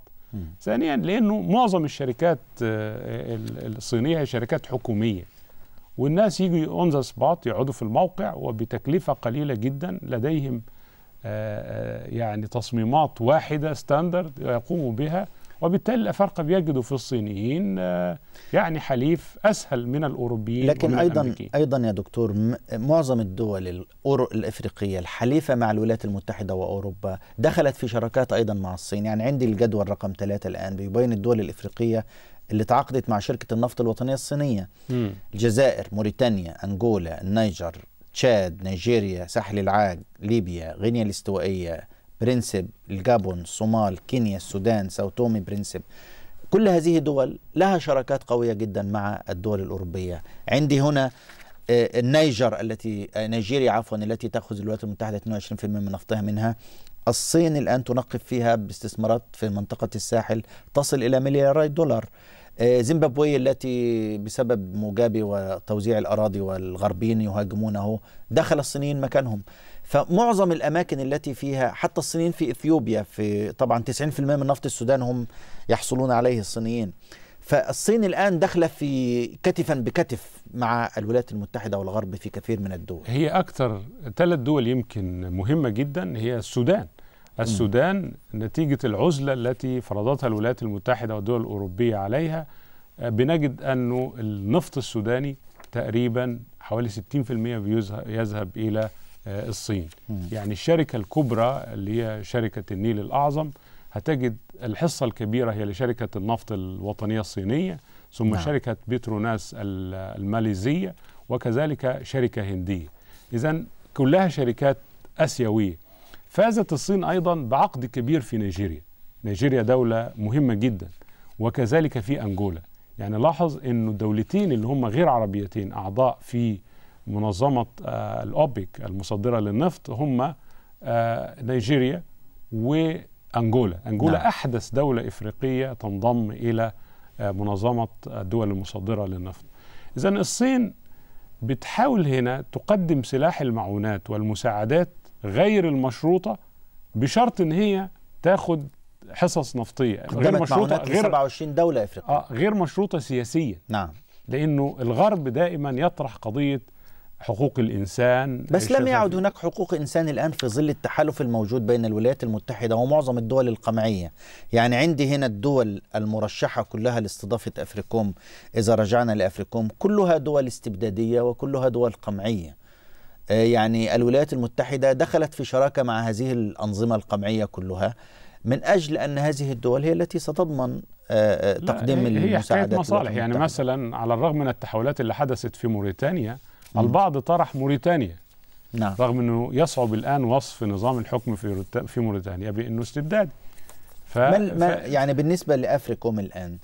Speaker 2: ثانيا لأنه معظم الشركات الصينية هي شركات حكومية. والناس يجوا on the spot يقعدوا في الموقع وبتكلفة قليلة جدا لديهم يعني تصميمات واحدة standard يقوموا بها. وبالتالي الافارقه بيجدوا في الصينيين يعني حليف أسهل من الأوروبيين
Speaker 1: لكن أيضا الأمريكيين. أيضا يا دكتور معظم الدول الإفريقية الحليفة مع الولايات المتحدة وأوروبا دخلت في شراكات أيضا مع الصين يعني عندي الجدول رقم ثلاثة الآن بيبين الدول الإفريقية اللي تعاقدت مع شركة النفط الوطنية الصينية م. الجزائر موريتانيا أنغولا النيجر تشاد نيجيريا ساحل العاج ليبيا غينيا الاستوائية برنسب الجابون الصومال كينيا السودان ساوتومي برنسب. كل هذه دول لها شراكات قوية جدا مع الدول الأوروبية. عندي هنا النيجر التي نيجيريا عفوا التي تأخذ الولايات المتحدة 22% من نفطها منها. الصين الآن تنقب فيها باستثمارات في منطقة الساحل تصل إلى ملياري دولار. زيمبابوي التي بسبب موجابي وتوزيع الأراضي والغربيين يهاجمونه دخل الصينيين مكانهم. فمعظم الأماكن التي فيها حتى الصينيين في إثيوبيا في طبعا 90% من نفط السودان هم يحصلون عليه الصينيين. فالصين الآن داخلة في كتفا بكتف مع الولايات المتحدة والغرب في كثير من الدول.
Speaker 2: هي أكثر ثلاث دول يمكن مهمة جدا هي السودان. السودان م. نتيجة العزلة التي فرضتها الولايات المتحدة والدول الأوروبية عليها بنجد انه النفط السوداني تقريبا حوالي 60% يذهب إلى الصين. يعني الشركة الكبرى اللي هي شركة النيل الأعظم هتجد الحصة الكبيرة هي لشركة النفط الوطنية الصينية ثم نعم. شركة بتروناس الماليزية وكذلك شركة هندية. إذا كلها شركات آسيوية. فازت الصين أيضا بعقد كبير في نيجيريا. نيجيريا دولة مهمة جدا وكذلك في أنجولا يعني لاحظ أن الدولتين اللي هم غير عربيتين أعضاء في منظمة آه، الأوبك المصدرة للنفط هم آه، نيجيريا وأنجولا أنجولا
Speaker 1: نعم.
Speaker 2: أحدث دولة إفريقية تنضم إلى آه، منظمة الدول المصدرة للنفط. إذا الصين بتحاول هنا تقدم سلاح المعونات والمساعدات غير المشروطة بشرط إن هي تاخد حصص نفطية. غير
Speaker 1: ل
Speaker 2: غير
Speaker 1: 27 دولة إفريقية.
Speaker 2: آه غير مشروطة سياسيا.
Speaker 1: نعم.
Speaker 2: لأنه الغرب دائما يطرح قضية حقوق الإنسان
Speaker 1: بس لم. يعد هناك حقوق إنسان الآن في ظل التحالف الموجود بين الولايات المتحدة ومعظم الدول القمعية يعني عندي هنا الدول المرشحة كلها لاستضافة أفريكوم إذا رجعنا لأفريكوم كلها دول استبدادية وكلها دول قمعية آه، يعني الولايات المتحدة دخلت في شراكة مع هذه الأنظمة القمعية كلها من أجل أن هذه الدول هي التي ستضمن آه، آه، تقديم
Speaker 2: هي- هي
Speaker 1: المساعدات
Speaker 2: مصالح يعني. مثلا على الرغم من التحولات اللي حدثت في موريتانيا. البعض طرح موريتانيا
Speaker 1: نعم.
Speaker 2: رغم إنه يصعب الآن وصف نظام الحكم في في موريتانيا بانه استبدادي ف...
Speaker 1: ما ما. يعني بالنسبة لأفريكوم الآن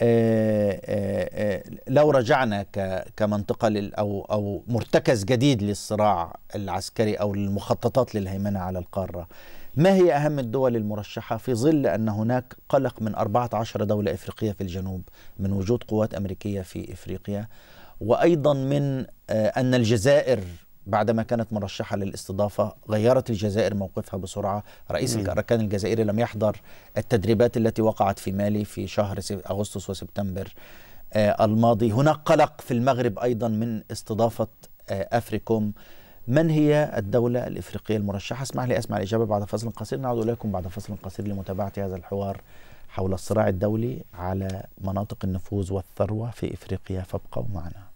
Speaker 1: آه، آه، آه، لو رجعنا ك- كمنطقة لل- أو أو مرتكز جديد للصراع العسكري أو المخططات للهيمنة على القارة ما هي أهم الدول المرشحة في ظل أن هناك قلق من 14 دولة إفريقية في الجنوب من وجود قوات أمريكية في إفريقيا؟ وأيضا من آه، أن الجزائر بعدما كانت مرشحة للاستضافة غيرت الجزائر موقفها بسرعة. رئيس
Speaker 2: مم.
Speaker 1: الأركان الجزائري لم يحضر التدريبات التي وقعت في مالي في شهر أغسطس وسبتمبر آه، الماضي. هناك قلق في المغرب أيضا من استضافة آه، أفريكوم. من هي الدولة الإفريقية المرشحة؟ اسمح لي أسمع الإجابة بعد فصل قصير. نعود إليكم بعد فصل قصير لمتابعة هذا الحوار حول الصراع الدولي على مناطق النفوذ والثروة في إفريقيا. فابقوا معنا.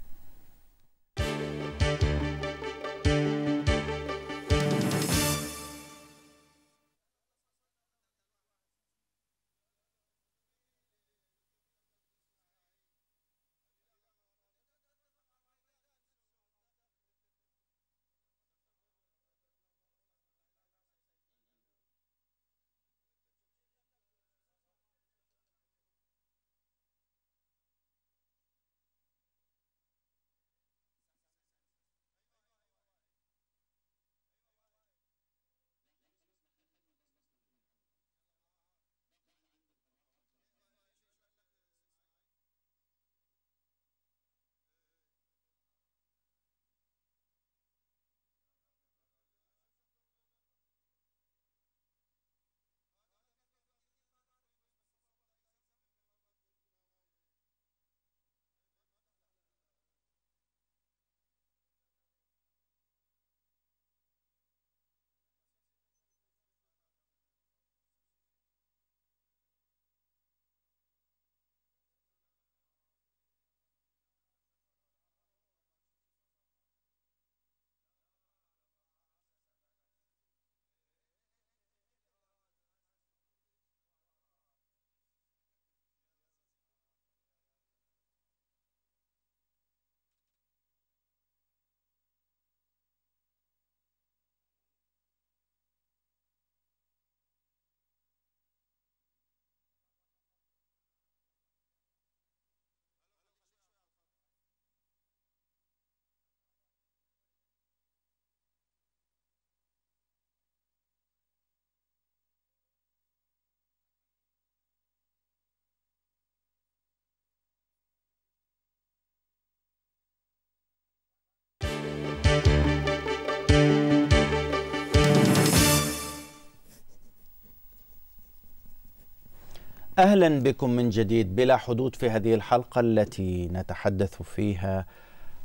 Speaker 1: أهلا بكم من جديد بلا حدود في هذه الحلقة التي نتحدث فيها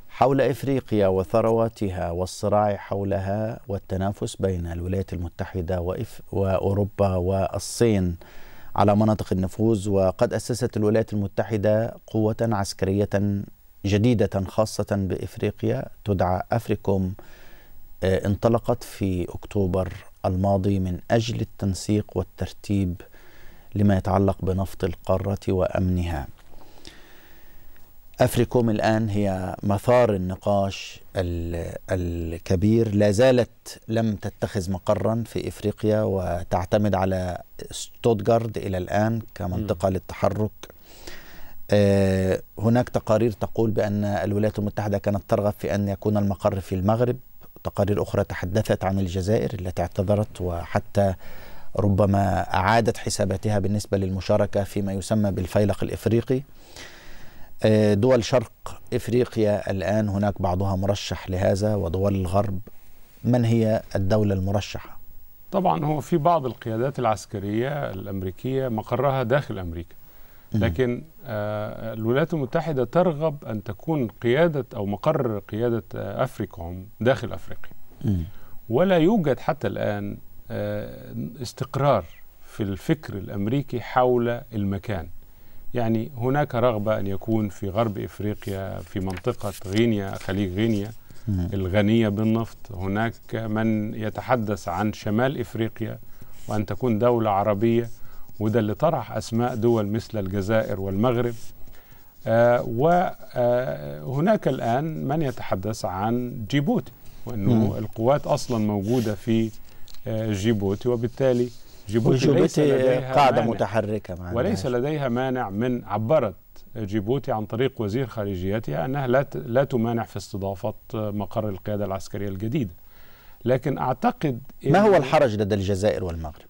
Speaker 1: حول إفريقيا وثرواتها والصراع حولها والتنافس بين الولايات المتحدة وإف وأوروبا والصين على مناطق النفوذ وقد أسست الولايات المتحدة قوة عسكرية جديدة خاصة بإفريقيا تدعى أفريكوم آه، انطلقت في أكتوبر الماضي من أجل التنسيق والترتيب لما يتعلق بنفط القارة وأمنها. أفريكوم الآن هي مثار النقاش ال- الكبير. لا زالت لم تتخذ مقرا في إفريقيا وتعتمد على ستوتغارد إلى الآن كمنطقة للتحرك. آه، هناك تقارير تقول بأن الولايات المتحدة كانت ترغب في أن يكون المقر في المغرب. تقارير أخرى تحدثت عن الجزائر التي اعتذرت وحتى ربما أعادت حساباتها بالنسبة للمشاركة فيما يسمى بالفيلق الإفريقي. آه، دول شرق إفريقيا الآن هناك بعضها مرشح لهذا ودول الغرب. من هي الدولة المرشحة؟
Speaker 2: طبعا هو في بعض القيادات العسكرية الأمريكية مقرها داخل أمريكا. لكن آه، الولايات المتحدة ترغب أن تكون قيادة أو مقر قيادة آه، أفريكوم داخل أفريقيا. ولا يوجد حتى الآن استقرار في الفكر الأمريكي حول المكان يعني هناك رغبة أن يكون في غرب إفريقيا في منطقة غينيا خليج غينيا
Speaker 1: مم.
Speaker 2: الغنية بالنفط هناك من يتحدث عن شمال إفريقيا وأن تكون دولة عربية وده اللي طرح أسماء دول مثل الجزائر والمغرب آه وهناك الآن من يتحدث عن جيبوتي وأنه
Speaker 1: مم.
Speaker 2: القوات أصلا موجودة في آه جيبوتي وبالتالي جيبوتي ليس لديها
Speaker 1: قاعدة
Speaker 2: مانع
Speaker 1: متحركة مع
Speaker 2: وليس. لديها مانع من عبرت جيبوتي عن طريق وزير خارجيتها أنها لا لا تمانع في استضافة مقر القيادة العسكرية الجديدة. لكن أعتقد
Speaker 1: ما هو الحرج لدى الجزائر والمغرب؟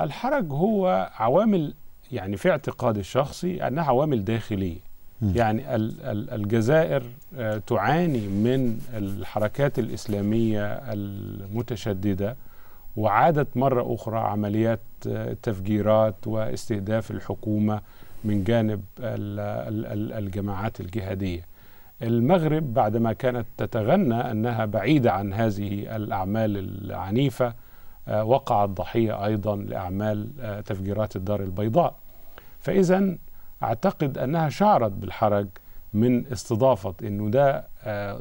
Speaker 2: الحرج هو عوامل يعني في اعتقادي الشخصي أنها عوامل داخلية.
Speaker 1: مم.
Speaker 2: يعني ال- ال- الجزائر آه، تعاني من الحركات الإسلامية المتشددة وعادت مرة أخرى عمليات آه، تفجيرات واستهداف الحكومة من جانب ال- ال- ال- الجماعات الجهادية. المغرب بعدما كانت تتغنى أنها بعيدة عن هذه الأعمال العنيفة آه، وقعت ضحية أيضا لأعمال آه، تفجيرات الدار البيضاء. فإذا أعتقد أنها شعرت بالحرج من استضافة أنه ده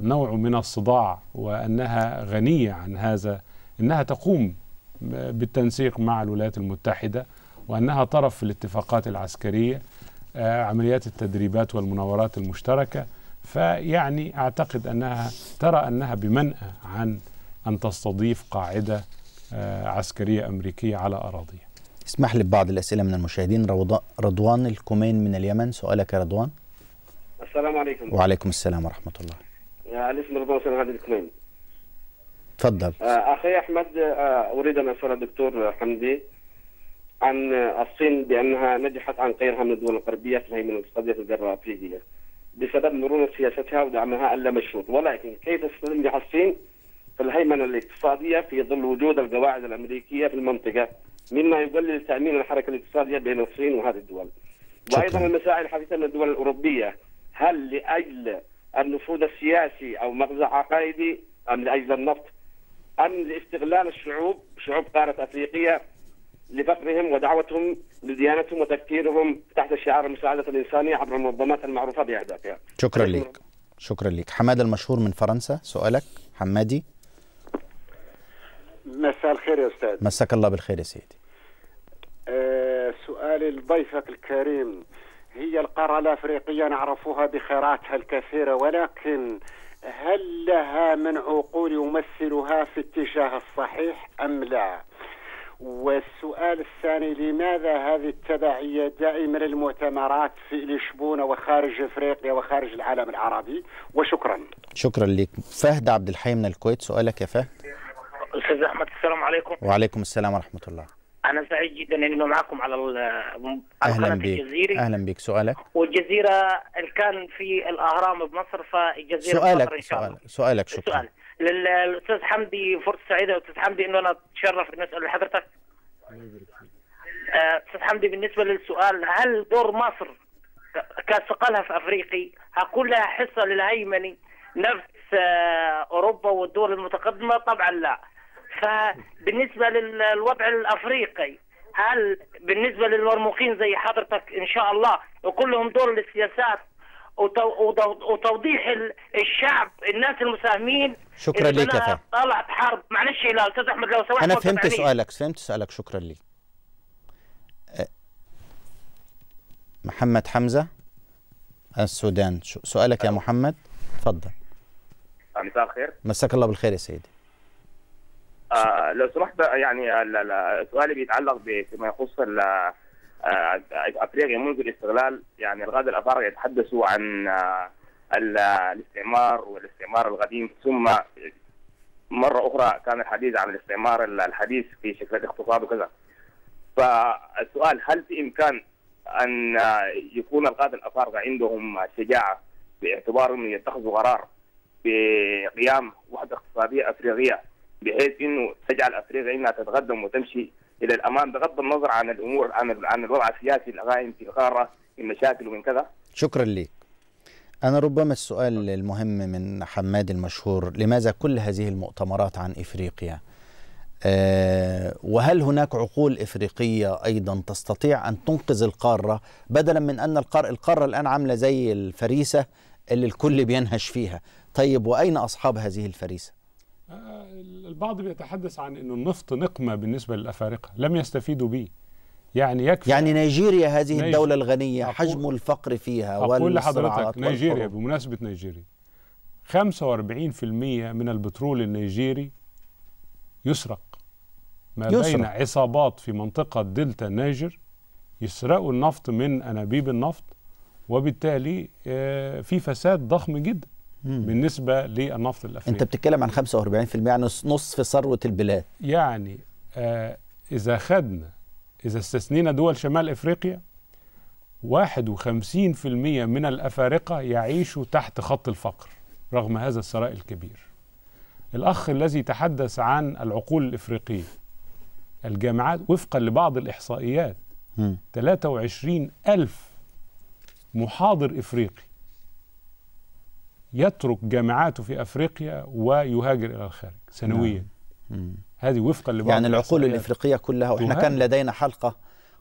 Speaker 2: نوع من الصداع وأنها غنية عن هذا أنها تقوم بالتنسيق مع الولايات المتحدة وأنها طرف في الاتفاقات العسكرية آه، عمليات التدريبات والمناورات المشتركة. فيعني أعتقد أنها ترى أنها بمنأى عن أن تستضيف قاعدة آه، عسكرية أمريكية على أراضيها.
Speaker 1: اسمح لي ببعض الأسئلة من المشاهدين. رضوان الكومين من اليمن سؤالك يا رضوان.
Speaker 3: السلام عليكم.
Speaker 1: وعليكم السلام ورحمة الله.
Speaker 3: الاسم رضوان سنة هذه الكمين
Speaker 1: تفضل.
Speaker 3: آه، أخي أحمد آه، أريد أن أسأل الدكتور حمدي عن الصين بأنها نجحت عن غيرها من الدول الغربية في في القارة الأفريقية بسبب مرونة سياستها ودعمها اللامشروط ولكن كيف ستنجح الصين في الهيمنة الاقتصادية في ظل وجود القواعد الأمريكية في المنطقة مما يقلل تأمين الحركة الاقتصادية بين الصين وهذه الدول؟
Speaker 1: شكراً.
Speaker 3: المسائل الحديثة من الدول الأوروبية هل لأجل النفوذ السياسي أو مغزى عقائدي أم لأجل النفط؟ أم لاستغلال الشعوب شعوب قارة أفريقيا لفقرهم ودعوتهم لديانتهم وتفكيرهم تحت شعار مساعدة الإنسانية عبر المنظمات المعروفة بأهدافها.
Speaker 1: شكرا لك. شكرا لك. حماد المشهور من فرنسا سؤالك. حمادي.
Speaker 4: مساء الخير يا أستاذ.
Speaker 1: مساك الله بالخير يا سيدي.
Speaker 4: أه سؤالي لضيفك الكريم. هي القارة الأفريقية نعرفها بخيراتها الكثيرة ولكن هل لها من عقول يمثلها في اتجاه الصحيح أم لا؟ والسؤال الثاني لماذا هذه التبعية دائما للمؤتمرات في لشبونة وخارج أفريقيا وخارج العالم العربي؟ وشكرا.
Speaker 1: شكرا لك. فهد عبد الحي من الكويت سؤالك يا فهد؟
Speaker 5: أستاذ أحمد السلام عليكم.
Speaker 1: وعليكم السلام ورحمة الله.
Speaker 5: أنا سعيد جدا إني معكم على ال- على
Speaker 1: أهلا
Speaker 5: قناة
Speaker 1: بك
Speaker 5: الجزيري
Speaker 1: أهلا بك سؤالك؟
Speaker 5: والجزيرة اللي كان في الأهرام بمصر فالجزيرة
Speaker 1: سؤالك
Speaker 5: إن شاء الله.
Speaker 1: سؤالك سؤالك شكرا.
Speaker 5: السؤال لل- للأستاذ حمدي فرصة سعيدة. أستاذ حمدي إنه أنا أتشرف إني أسأل لحضرتك آه، أستاذ حمدي بالنسبة للسؤال هل دور مصر كثقلها في افريقي هكون لها حصة للهيمنة نفس آه، أوروبا والدول المتقدمة؟ طبعا لا. فبالنسبة لل- للوضع الأفريقي هل بالنسبة للمرموقين زي حضرتك إن شاء الله يكون لهم دور للسياسات وتو- وتو- وتوضيح ال- الشعب الناس المساهمين
Speaker 1: شكرا لك يا
Speaker 5: طلعت حرب. معلش لا أستاذ أحمد لو سمحت ما
Speaker 1: فهمت. سؤالك فهمت سؤالك. شكرا لك محمد حمزة السودان. سؤالك يا محمد؟ تفضل.
Speaker 6: مساء الخير.
Speaker 1: مساك الله بالخير يا سيدي.
Speaker 6: آه لو سمحت يعني ال- سؤالي بيتعلق ب- فيما يخص آه، أفريقيا منذ الاستغلال. يعني الغاد الأفارقة يتحدثوا عن آه، ال- الاستعمار والاستعمار القديم ثم مرة أخرى كان الحديث عن الاستعمار الحديث في شكل الاقتصاد وكذا. فالسؤال هل في إمكان أن آه، يكون القاده الأفارقة عندهم شجاعة باعتبارهم يتخذوا قرار بقيام وحدة اقتصادية أفريقية بحيث إنه تجعل أفريقيا إنها تتقدم وتمشي إلى الامام بغض النظر عن الأمور عن عن الوضع السياسي الغائم في القاره من مشاكل ومن كذا.
Speaker 1: شكرا لك. أنا ربما السؤال المهم من حماد المشهور لماذا كل هذه المؤتمرات عن إفريقيا؟ آه وهل هناك عقول إفريقية أيضا تستطيع أن تنقذ القارة بدلا من أن القارة, القارة الآن عاملة زي الفريسة اللي الكل بينهش فيها؟ طيب وأين أصحاب هذه الفريسة؟
Speaker 2: البعض بيتحدث عن إنه النفط نقمة بالنسبة للأفارقة لم يستفيدوا به يعني يكفي
Speaker 1: يعني نيجيريا هذه
Speaker 2: نيجي-
Speaker 1: الدولة الغنية
Speaker 2: أقول-
Speaker 1: حجم الفقر فيها
Speaker 2: أقول لحضرتك نيجيريا
Speaker 1: والحروب.
Speaker 2: بمناسبة نيجيريا 45% من البترول النيجيري يسرق ما
Speaker 1: يسرق.
Speaker 2: بين عصابات في منطقة دلتا النيجر يسرقوا النفط من أنابيب النفط وبالتالي آه، في فساد ضخم جدا
Speaker 1: مم.
Speaker 2: بالنسبة للنفط الأفريقي
Speaker 1: أنت بتتكلم عن 45% يعني نص- نصف ثروة البلاد
Speaker 2: يعني آه إذا خدنا إذا استثنينا دول شمال إفريقيا 51% من الأفارقة يعيشوا تحت خط الفقر رغم هذا الثراء الكبير الأخ الذي تحدث عن العقول الإفريقية الجامعات وفقا لبعض الإحصائيات
Speaker 1: مم.
Speaker 2: 23 ألف محاضر إفريقي يترك جامعاته في أفريقيا ويهاجر إلى الخارج سنويا.
Speaker 1: مم.
Speaker 2: هذه وفقا لبعض
Speaker 1: يعني العقول. الإفريقية كلها
Speaker 2: تهاجم.
Speaker 1: كان لدينا حلقة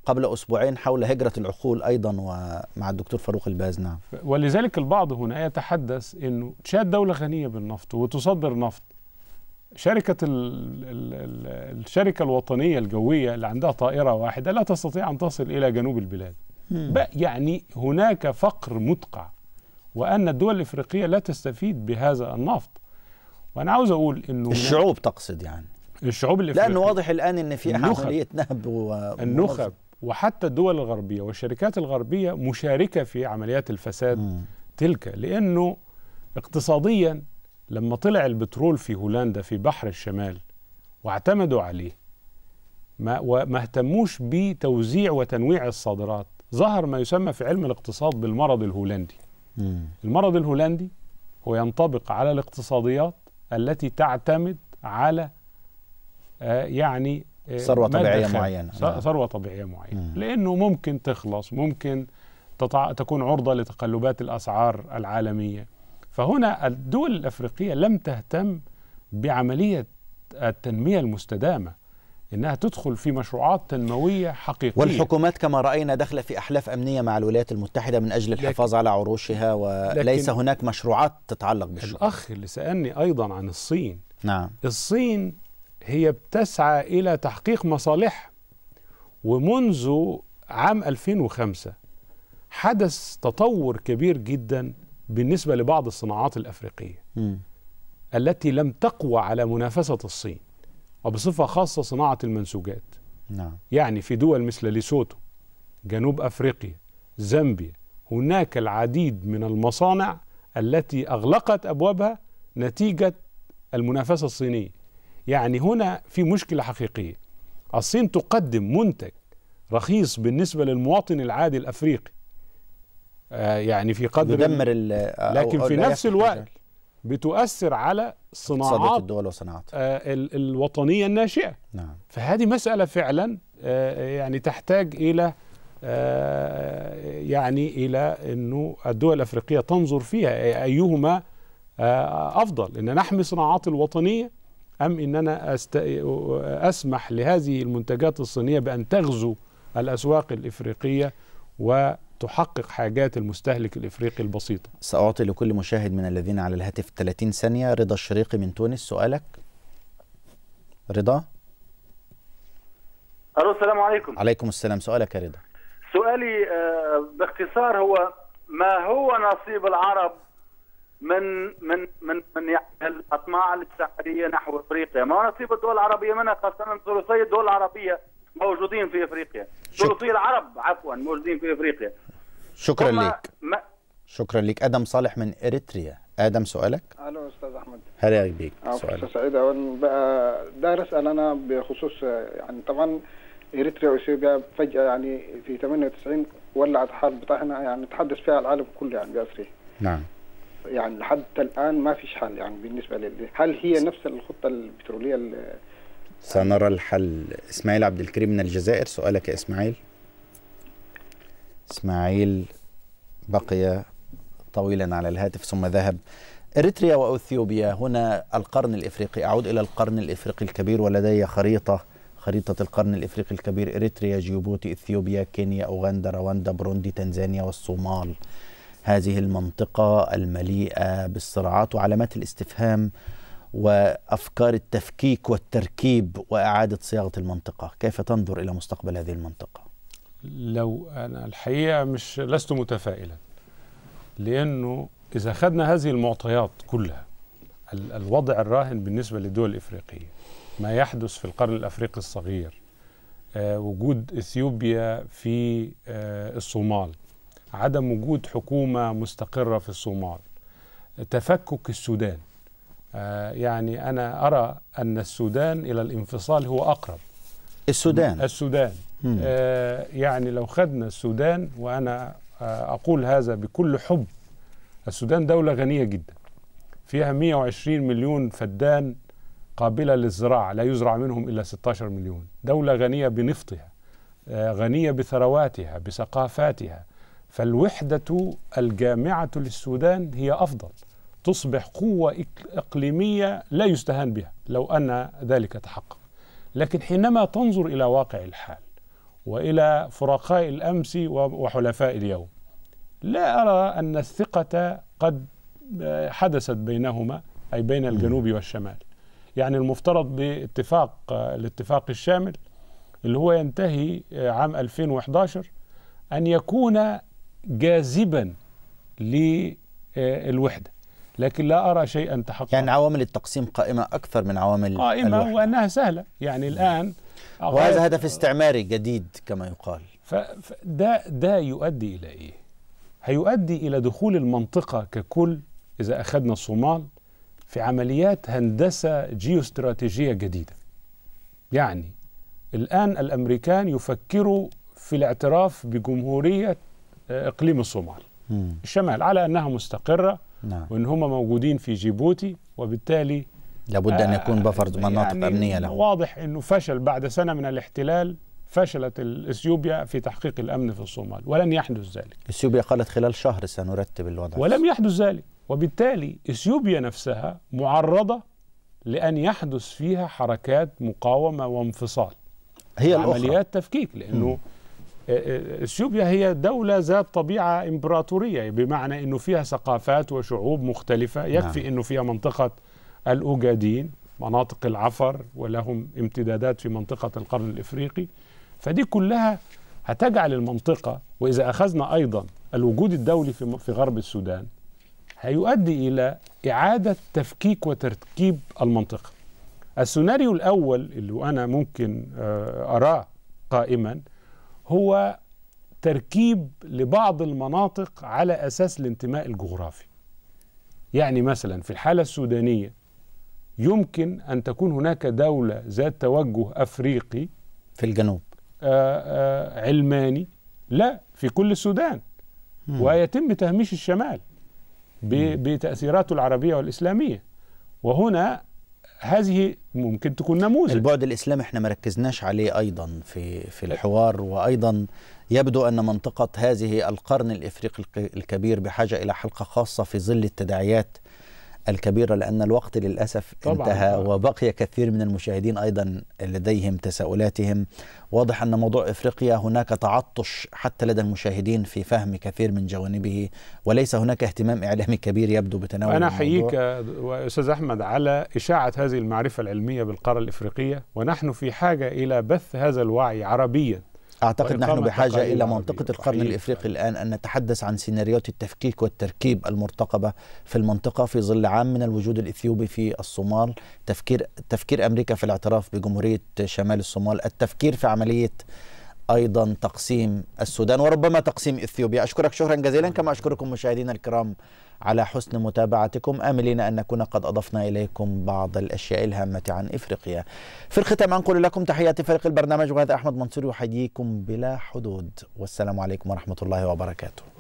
Speaker 1: قبل أسبوعين حول هجرة العقول أيضا ومع الدكتور فاروق الباز. نعم.
Speaker 2: ولذلك البعض هنا يتحدث إنه تشاد دولة غنية بالنفط وتصدر نفط. شركة ال ال ال الشركة الوطنية الجوية اللي عندها طائرة واحدة لا تستطيع أن تصل إلى جنوب البلاد. يعني هناك فقر مدقع. وأن الدول الإفريقية لا تستفيد بهذا النفط وأنا عاوز أقول إنه
Speaker 1: الشعوب تقصد يعني
Speaker 2: الشعوب الإفريقية
Speaker 1: لأنه واضح الآن أن في. عملية نهب و...
Speaker 2: النخب وحتى الدول الغربية والشركات الغربية مشاركة في عمليات الفساد
Speaker 1: مم.
Speaker 2: تلك لأنه اقتصاديا لما طلع البترول في هولندا في بحر الشمال واعتمدوا عليه ما وما اهتموش بتوزيع وتنويع الصادرات ظهر ما يسمى في علم الاقتصاد بالمرض الهولندي. المرض الهولندي هو ينطبق على الاقتصاديات التي تعتمد على آه، يعني آه،
Speaker 1: ثروة طبيعية. معينة. نعم.
Speaker 2: ثروة طبيعية معينة
Speaker 1: مم.
Speaker 2: لأنه ممكن تخلص ممكن تطع... تكون عرضة لتقلبات الأسعار العالمية فهنا الدول الأفريقية لم تهتم بعملية التنمية المستدامة إنها تدخل في مشروعات تنموية حقيقية.
Speaker 1: والحكومات كما رأينا داخلة في أحلاف أمنية مع الولايات المتحدة من أجل الحفاظ على عروشها وليس هناك مشروعات تتعلق بالشغل
Speaker 2: الأخ اللي سألني أيضا عن الصين.
Speaker 1: نعم.
Speaker 2: الصين هي بتسعى إلى تحقيق مصالحها ومنذ عام 2005 حدث تطور كبير جدا بالنسبة لبعض الصناعات الأفريقية
Speaker 1: مم.
Speaker 2: التي لم تقوى على منافسة الصين. وبصفة خاصة صناعة المنسوجات.
Speaker 1: نعم.
Speaker 2: يعني في دول مثل ليسوتو جنوب أفريقيا زامبيا هناك العديد من المصانع التي أغلقت أبوابها نتيجة المنافسة الصينية. يعني هنا في مشكلة حقيقية. الصين تقدم منتج رخيص بالنسبة للمواطن العادي الأفريقي. آه يعني في قدر
Speaker 1: يدمر
Speaker 2: لكن في نفس الوقت. بتؤثر على الصناعات
Speaker 1: الدول وصناعتها.
Speaker 2: آه ال- الوطنية الناشئة.
Speaker 1: نعم.
Speaker 2: فهذه مسألة فعلا آه، يعني تحتاج إلى آه، يعني إلى أنه الدول الأفريقية تنظر فيها أيهما آه، أفضل. أن نحمي صناعات الوطنية أم أننا أست... أسمح لهذه المنتجات الصينية بأن تغزو الأسواق الإفريقية وتحقق حاجات المستهلك الإفريقي البسيطة.
Speaker 1: سأعطي لكل مشاهد من الذين على الهاتف 30 ثانية. رضا الشريقي من تونس سؤالك؟ رضا؟
Speaker 7: ألو السلام عليكم.
Speaker 1: عليكم السلام. سؤالك يا رضا.
Speaker 7: سؤالي آه، باختصار هو ما هو نصيب العرب من من من من يعني الأطماع الاستعماريه نحو إفريقيا؟ ما هو نصيب الدول العربية؟ منها خاصه ثلثي الدول العربيه موجودين في إفريقيا. ثلثي العرب عفوا موجودين في إفريقيا.
Speaker 1: شكرا لك.
Speaker 7: ما
Speaker 1: شكرا لك. آدم صالح من إريتريا. آدم سؤالك؟
Speaker 8: ألو أستاذ أحمد.
Speaker 1: هلا بيك سؤالك
Speaker 8: فرصه سعيده أولاً بقى داير أسأل أنا بخصوص يعني طبعا إريتريا وإثيوبيا فجأة يعني في 98 ولعت حرب طاحنة يعني تحدث فيها العالم كله يعني باسره
Speaker 1: نعم.
Speaker 8: يعني لحد الآن ما فيش حل يعني بالنسبة لي. هل هي نفس الخطة البترولية اللي
Speaker 1: سنرى الحل. إسماعيل عبد الكريم من الجزائر. سؤالك يا إسماعيل. إسماعيل بقي طويلا على الهاتف ثم ذهب. إريتريا وأثيوبيا هنا القرن الإفريقي. أعود إلى القرن الإفريقي الكبير ولدي خريطة خريطة القرن الإفريقي الكبير. إريتريا جيبوتي إثيوبيا كينيا أوغندا رواندا بروندي تنزانيا والصومال. هذه المنطقة المليئة بالصراعات وعلامات الاستفهام وأفكار التفكيك والتركيب وإعادة صياغة المنطقة. كيف تنظر إلى مستقبل هذه المنطقة؟
Speaker 2: لو أنا الحقيقة مش لست متفائلا لأنه إذا أخذنا هذه المعطيات كلها ال- الوضع الراهن بالنسبة للدول الإفريقية ما يحدث في القرن الأفريقي الصغير آه، وجود إثيوبيا في آه، الصومال عدم وجود حكومة مستقرة في الصومال تفكك السودان يعني أنا أرى أن السودان إلى الانفصال هو أقرب.
Speaker 1: السودان.
Speaker 2: السودان. آه يعني لو خدنا السودان وأنا آه أقول هذا بكل حب السودان دولة غنية جدا. فيها 120 مليون فدان قابلة للزراعة لا يزرع منهم إلا 16 مليون. دولة غنية بنفطها آه غنية بثرواتها بثقافاتها. فالوحدة الجامعة للسودان هي أفضل. تصبح قوة إق- إقليمية لا يستهان بها لو أن ذلك تحقق. لكن حينما تنظر إلى واقع الحال وإلى فرقاء الأمس و- وحلفاء اليوم لا أرى أن الثقة قد آه، حدثت بينهما أي بين الجنوب والشمال. يعني المفترض باتفاق آه، الاتفاق الشامل اللي هو ينتهي آه، عام 2011 أن يكون جاذبا للوحدة. لكن لا أرى شيئا تحقق
Speaker 1: يعني عوامل التقسيم قائمة أكثر من عوامل
Speaker 2: قائمة
Speaker 1: الوحدة.
Speaker 2: وأنها سهلة يعني الآن
Speaker 1: وهذا هدف استعماري جديد كما يقال
Speaker 2: فده ده يؤدي إلى إيه؟ هيؤدي إلى دخول المنطقة ككل إذا أخذنا الصومال في عمليات هندسة جيوستراتيجية جديدة. يعني الآن الأمريكان يفكروا في الاعتراف بجمهورية آه، إقليم الصومال
Speaker 1: مم.
Speaker 2: الشمال على أنها مستقرة
Speaker 1: نعم.
Speaker 2: وإن هم موجودين في جيبوتي وبالتالي
Speaker 1: لابد أن يكون بفر مناطق
Speaker 2: يعني
Speaker 1: أمنية له
Speaker 2: واضح إنه فشل بعد سنة من الاحتلال فشلت اثيوبيا في تحقيق الأمن في الصومال ولن يحدث ذلك.
Speaker 1: إثيوبيا قالت خلال شهر سنرتب الوضع.
Speaker 2: ولم يحدث ذلك. وبالتالي إثيوبيا نفسها معرضة لأن يحدث فيها حركات مقاومة وانفصال.
Speaker 1: هي
Speaker 2: عمليات تفكيك لأنه آه، آه، إثيوبيا هي دولة ذات طبيعة إمبراطورية بمعنى إنه فيها ثقافات وشعوب مختلفة. يكفي إنه فيها منطقة الاوجادين مناطق العفر ولهم امتدادات في منطقة القرن الإفريقي. فدي كلها هتجعل المنطقة وإذا أخذنا أيضا الوجود الدولي في في غرب السودان هيؤدي إلى إعادة تفكيك وتركيب المنطقة. السيناريو الأول اللي أنا ممكن آه، أراه قائما هو تركيب لبعض المناطق على أساس الانتماء الجغرافي. يعني مثلا في الحالة السودانية يمكن أن تكون هناك دولة ذات توجه أفريقي
Speaker 1: في الجنوب.
Speaker 2: آه، آه، علماني لا في كل السودان.
Speaker 1: مم.
Speaker 2: ويتم تهميش الشمال بتأثيراته العربية والإسلامية. وهنا هذه ممكن تكون نموذج.
Speaker 1: البعد الإسلامي إحنا ما ركزناش عليه أيضا في في الحوار وأيضا يبدو أن منطقة هذه القرن الإفريقي الك- الكبير بحاجة إلى حلقة خاصة في ظل التداعيات الكبيرة لأن الوقت للأسف
Speaker 2: طبعاً،
Speaker 1: انتهى
Speaker 2: طبعاً.
Speaker 1: وبقي كثير من المشاهدين أيضا لديهم تساؤلاتهم واضح أن موضوع إفريقيا هناك تعطش حتى لدى المشاهدين في فهم كثير من جوانبه وليس هناك اهتمام إعلامي كبير يبدو بتناول
Speaker 2: أنا. أحييك أستاذ أحمد على إشاعة هذه المعرفة العلمية بالقارة الإفريقية ونحن في حاجة إلى بث هذا الوعي عربيا
Speaker 1: أعتقد نحن بحاجة إلى. منطقة القرن
Speaker 2: أحييك.
Speaker 1: الإفريقي الآن أن نتحدث عن سيناريوهات التفكيك والتركيب المرتقبة في المنطقة في ظل عام من الوجود الإثيوبي في الصومال تفكير تفكير أمريكا في الاعتراف بجمهورية شمال الصومال التفكير في عملية أيضا تقسيم السودان وربما تقسيم إثيوبيا أشكرك شكرا جزيلا كما أشكركم مشاهدينا الكرام على حسن متابعتكم آملين أن نكون قد أضفنا إليكم بعض الأشياء الهامة عن إفريقيا. في الختام أنقل لكم تحيات فريق البرنامج وهذا أحمد منصور يحييكم بلا حدود والسلام عليكم ورحمة الله وبركاته.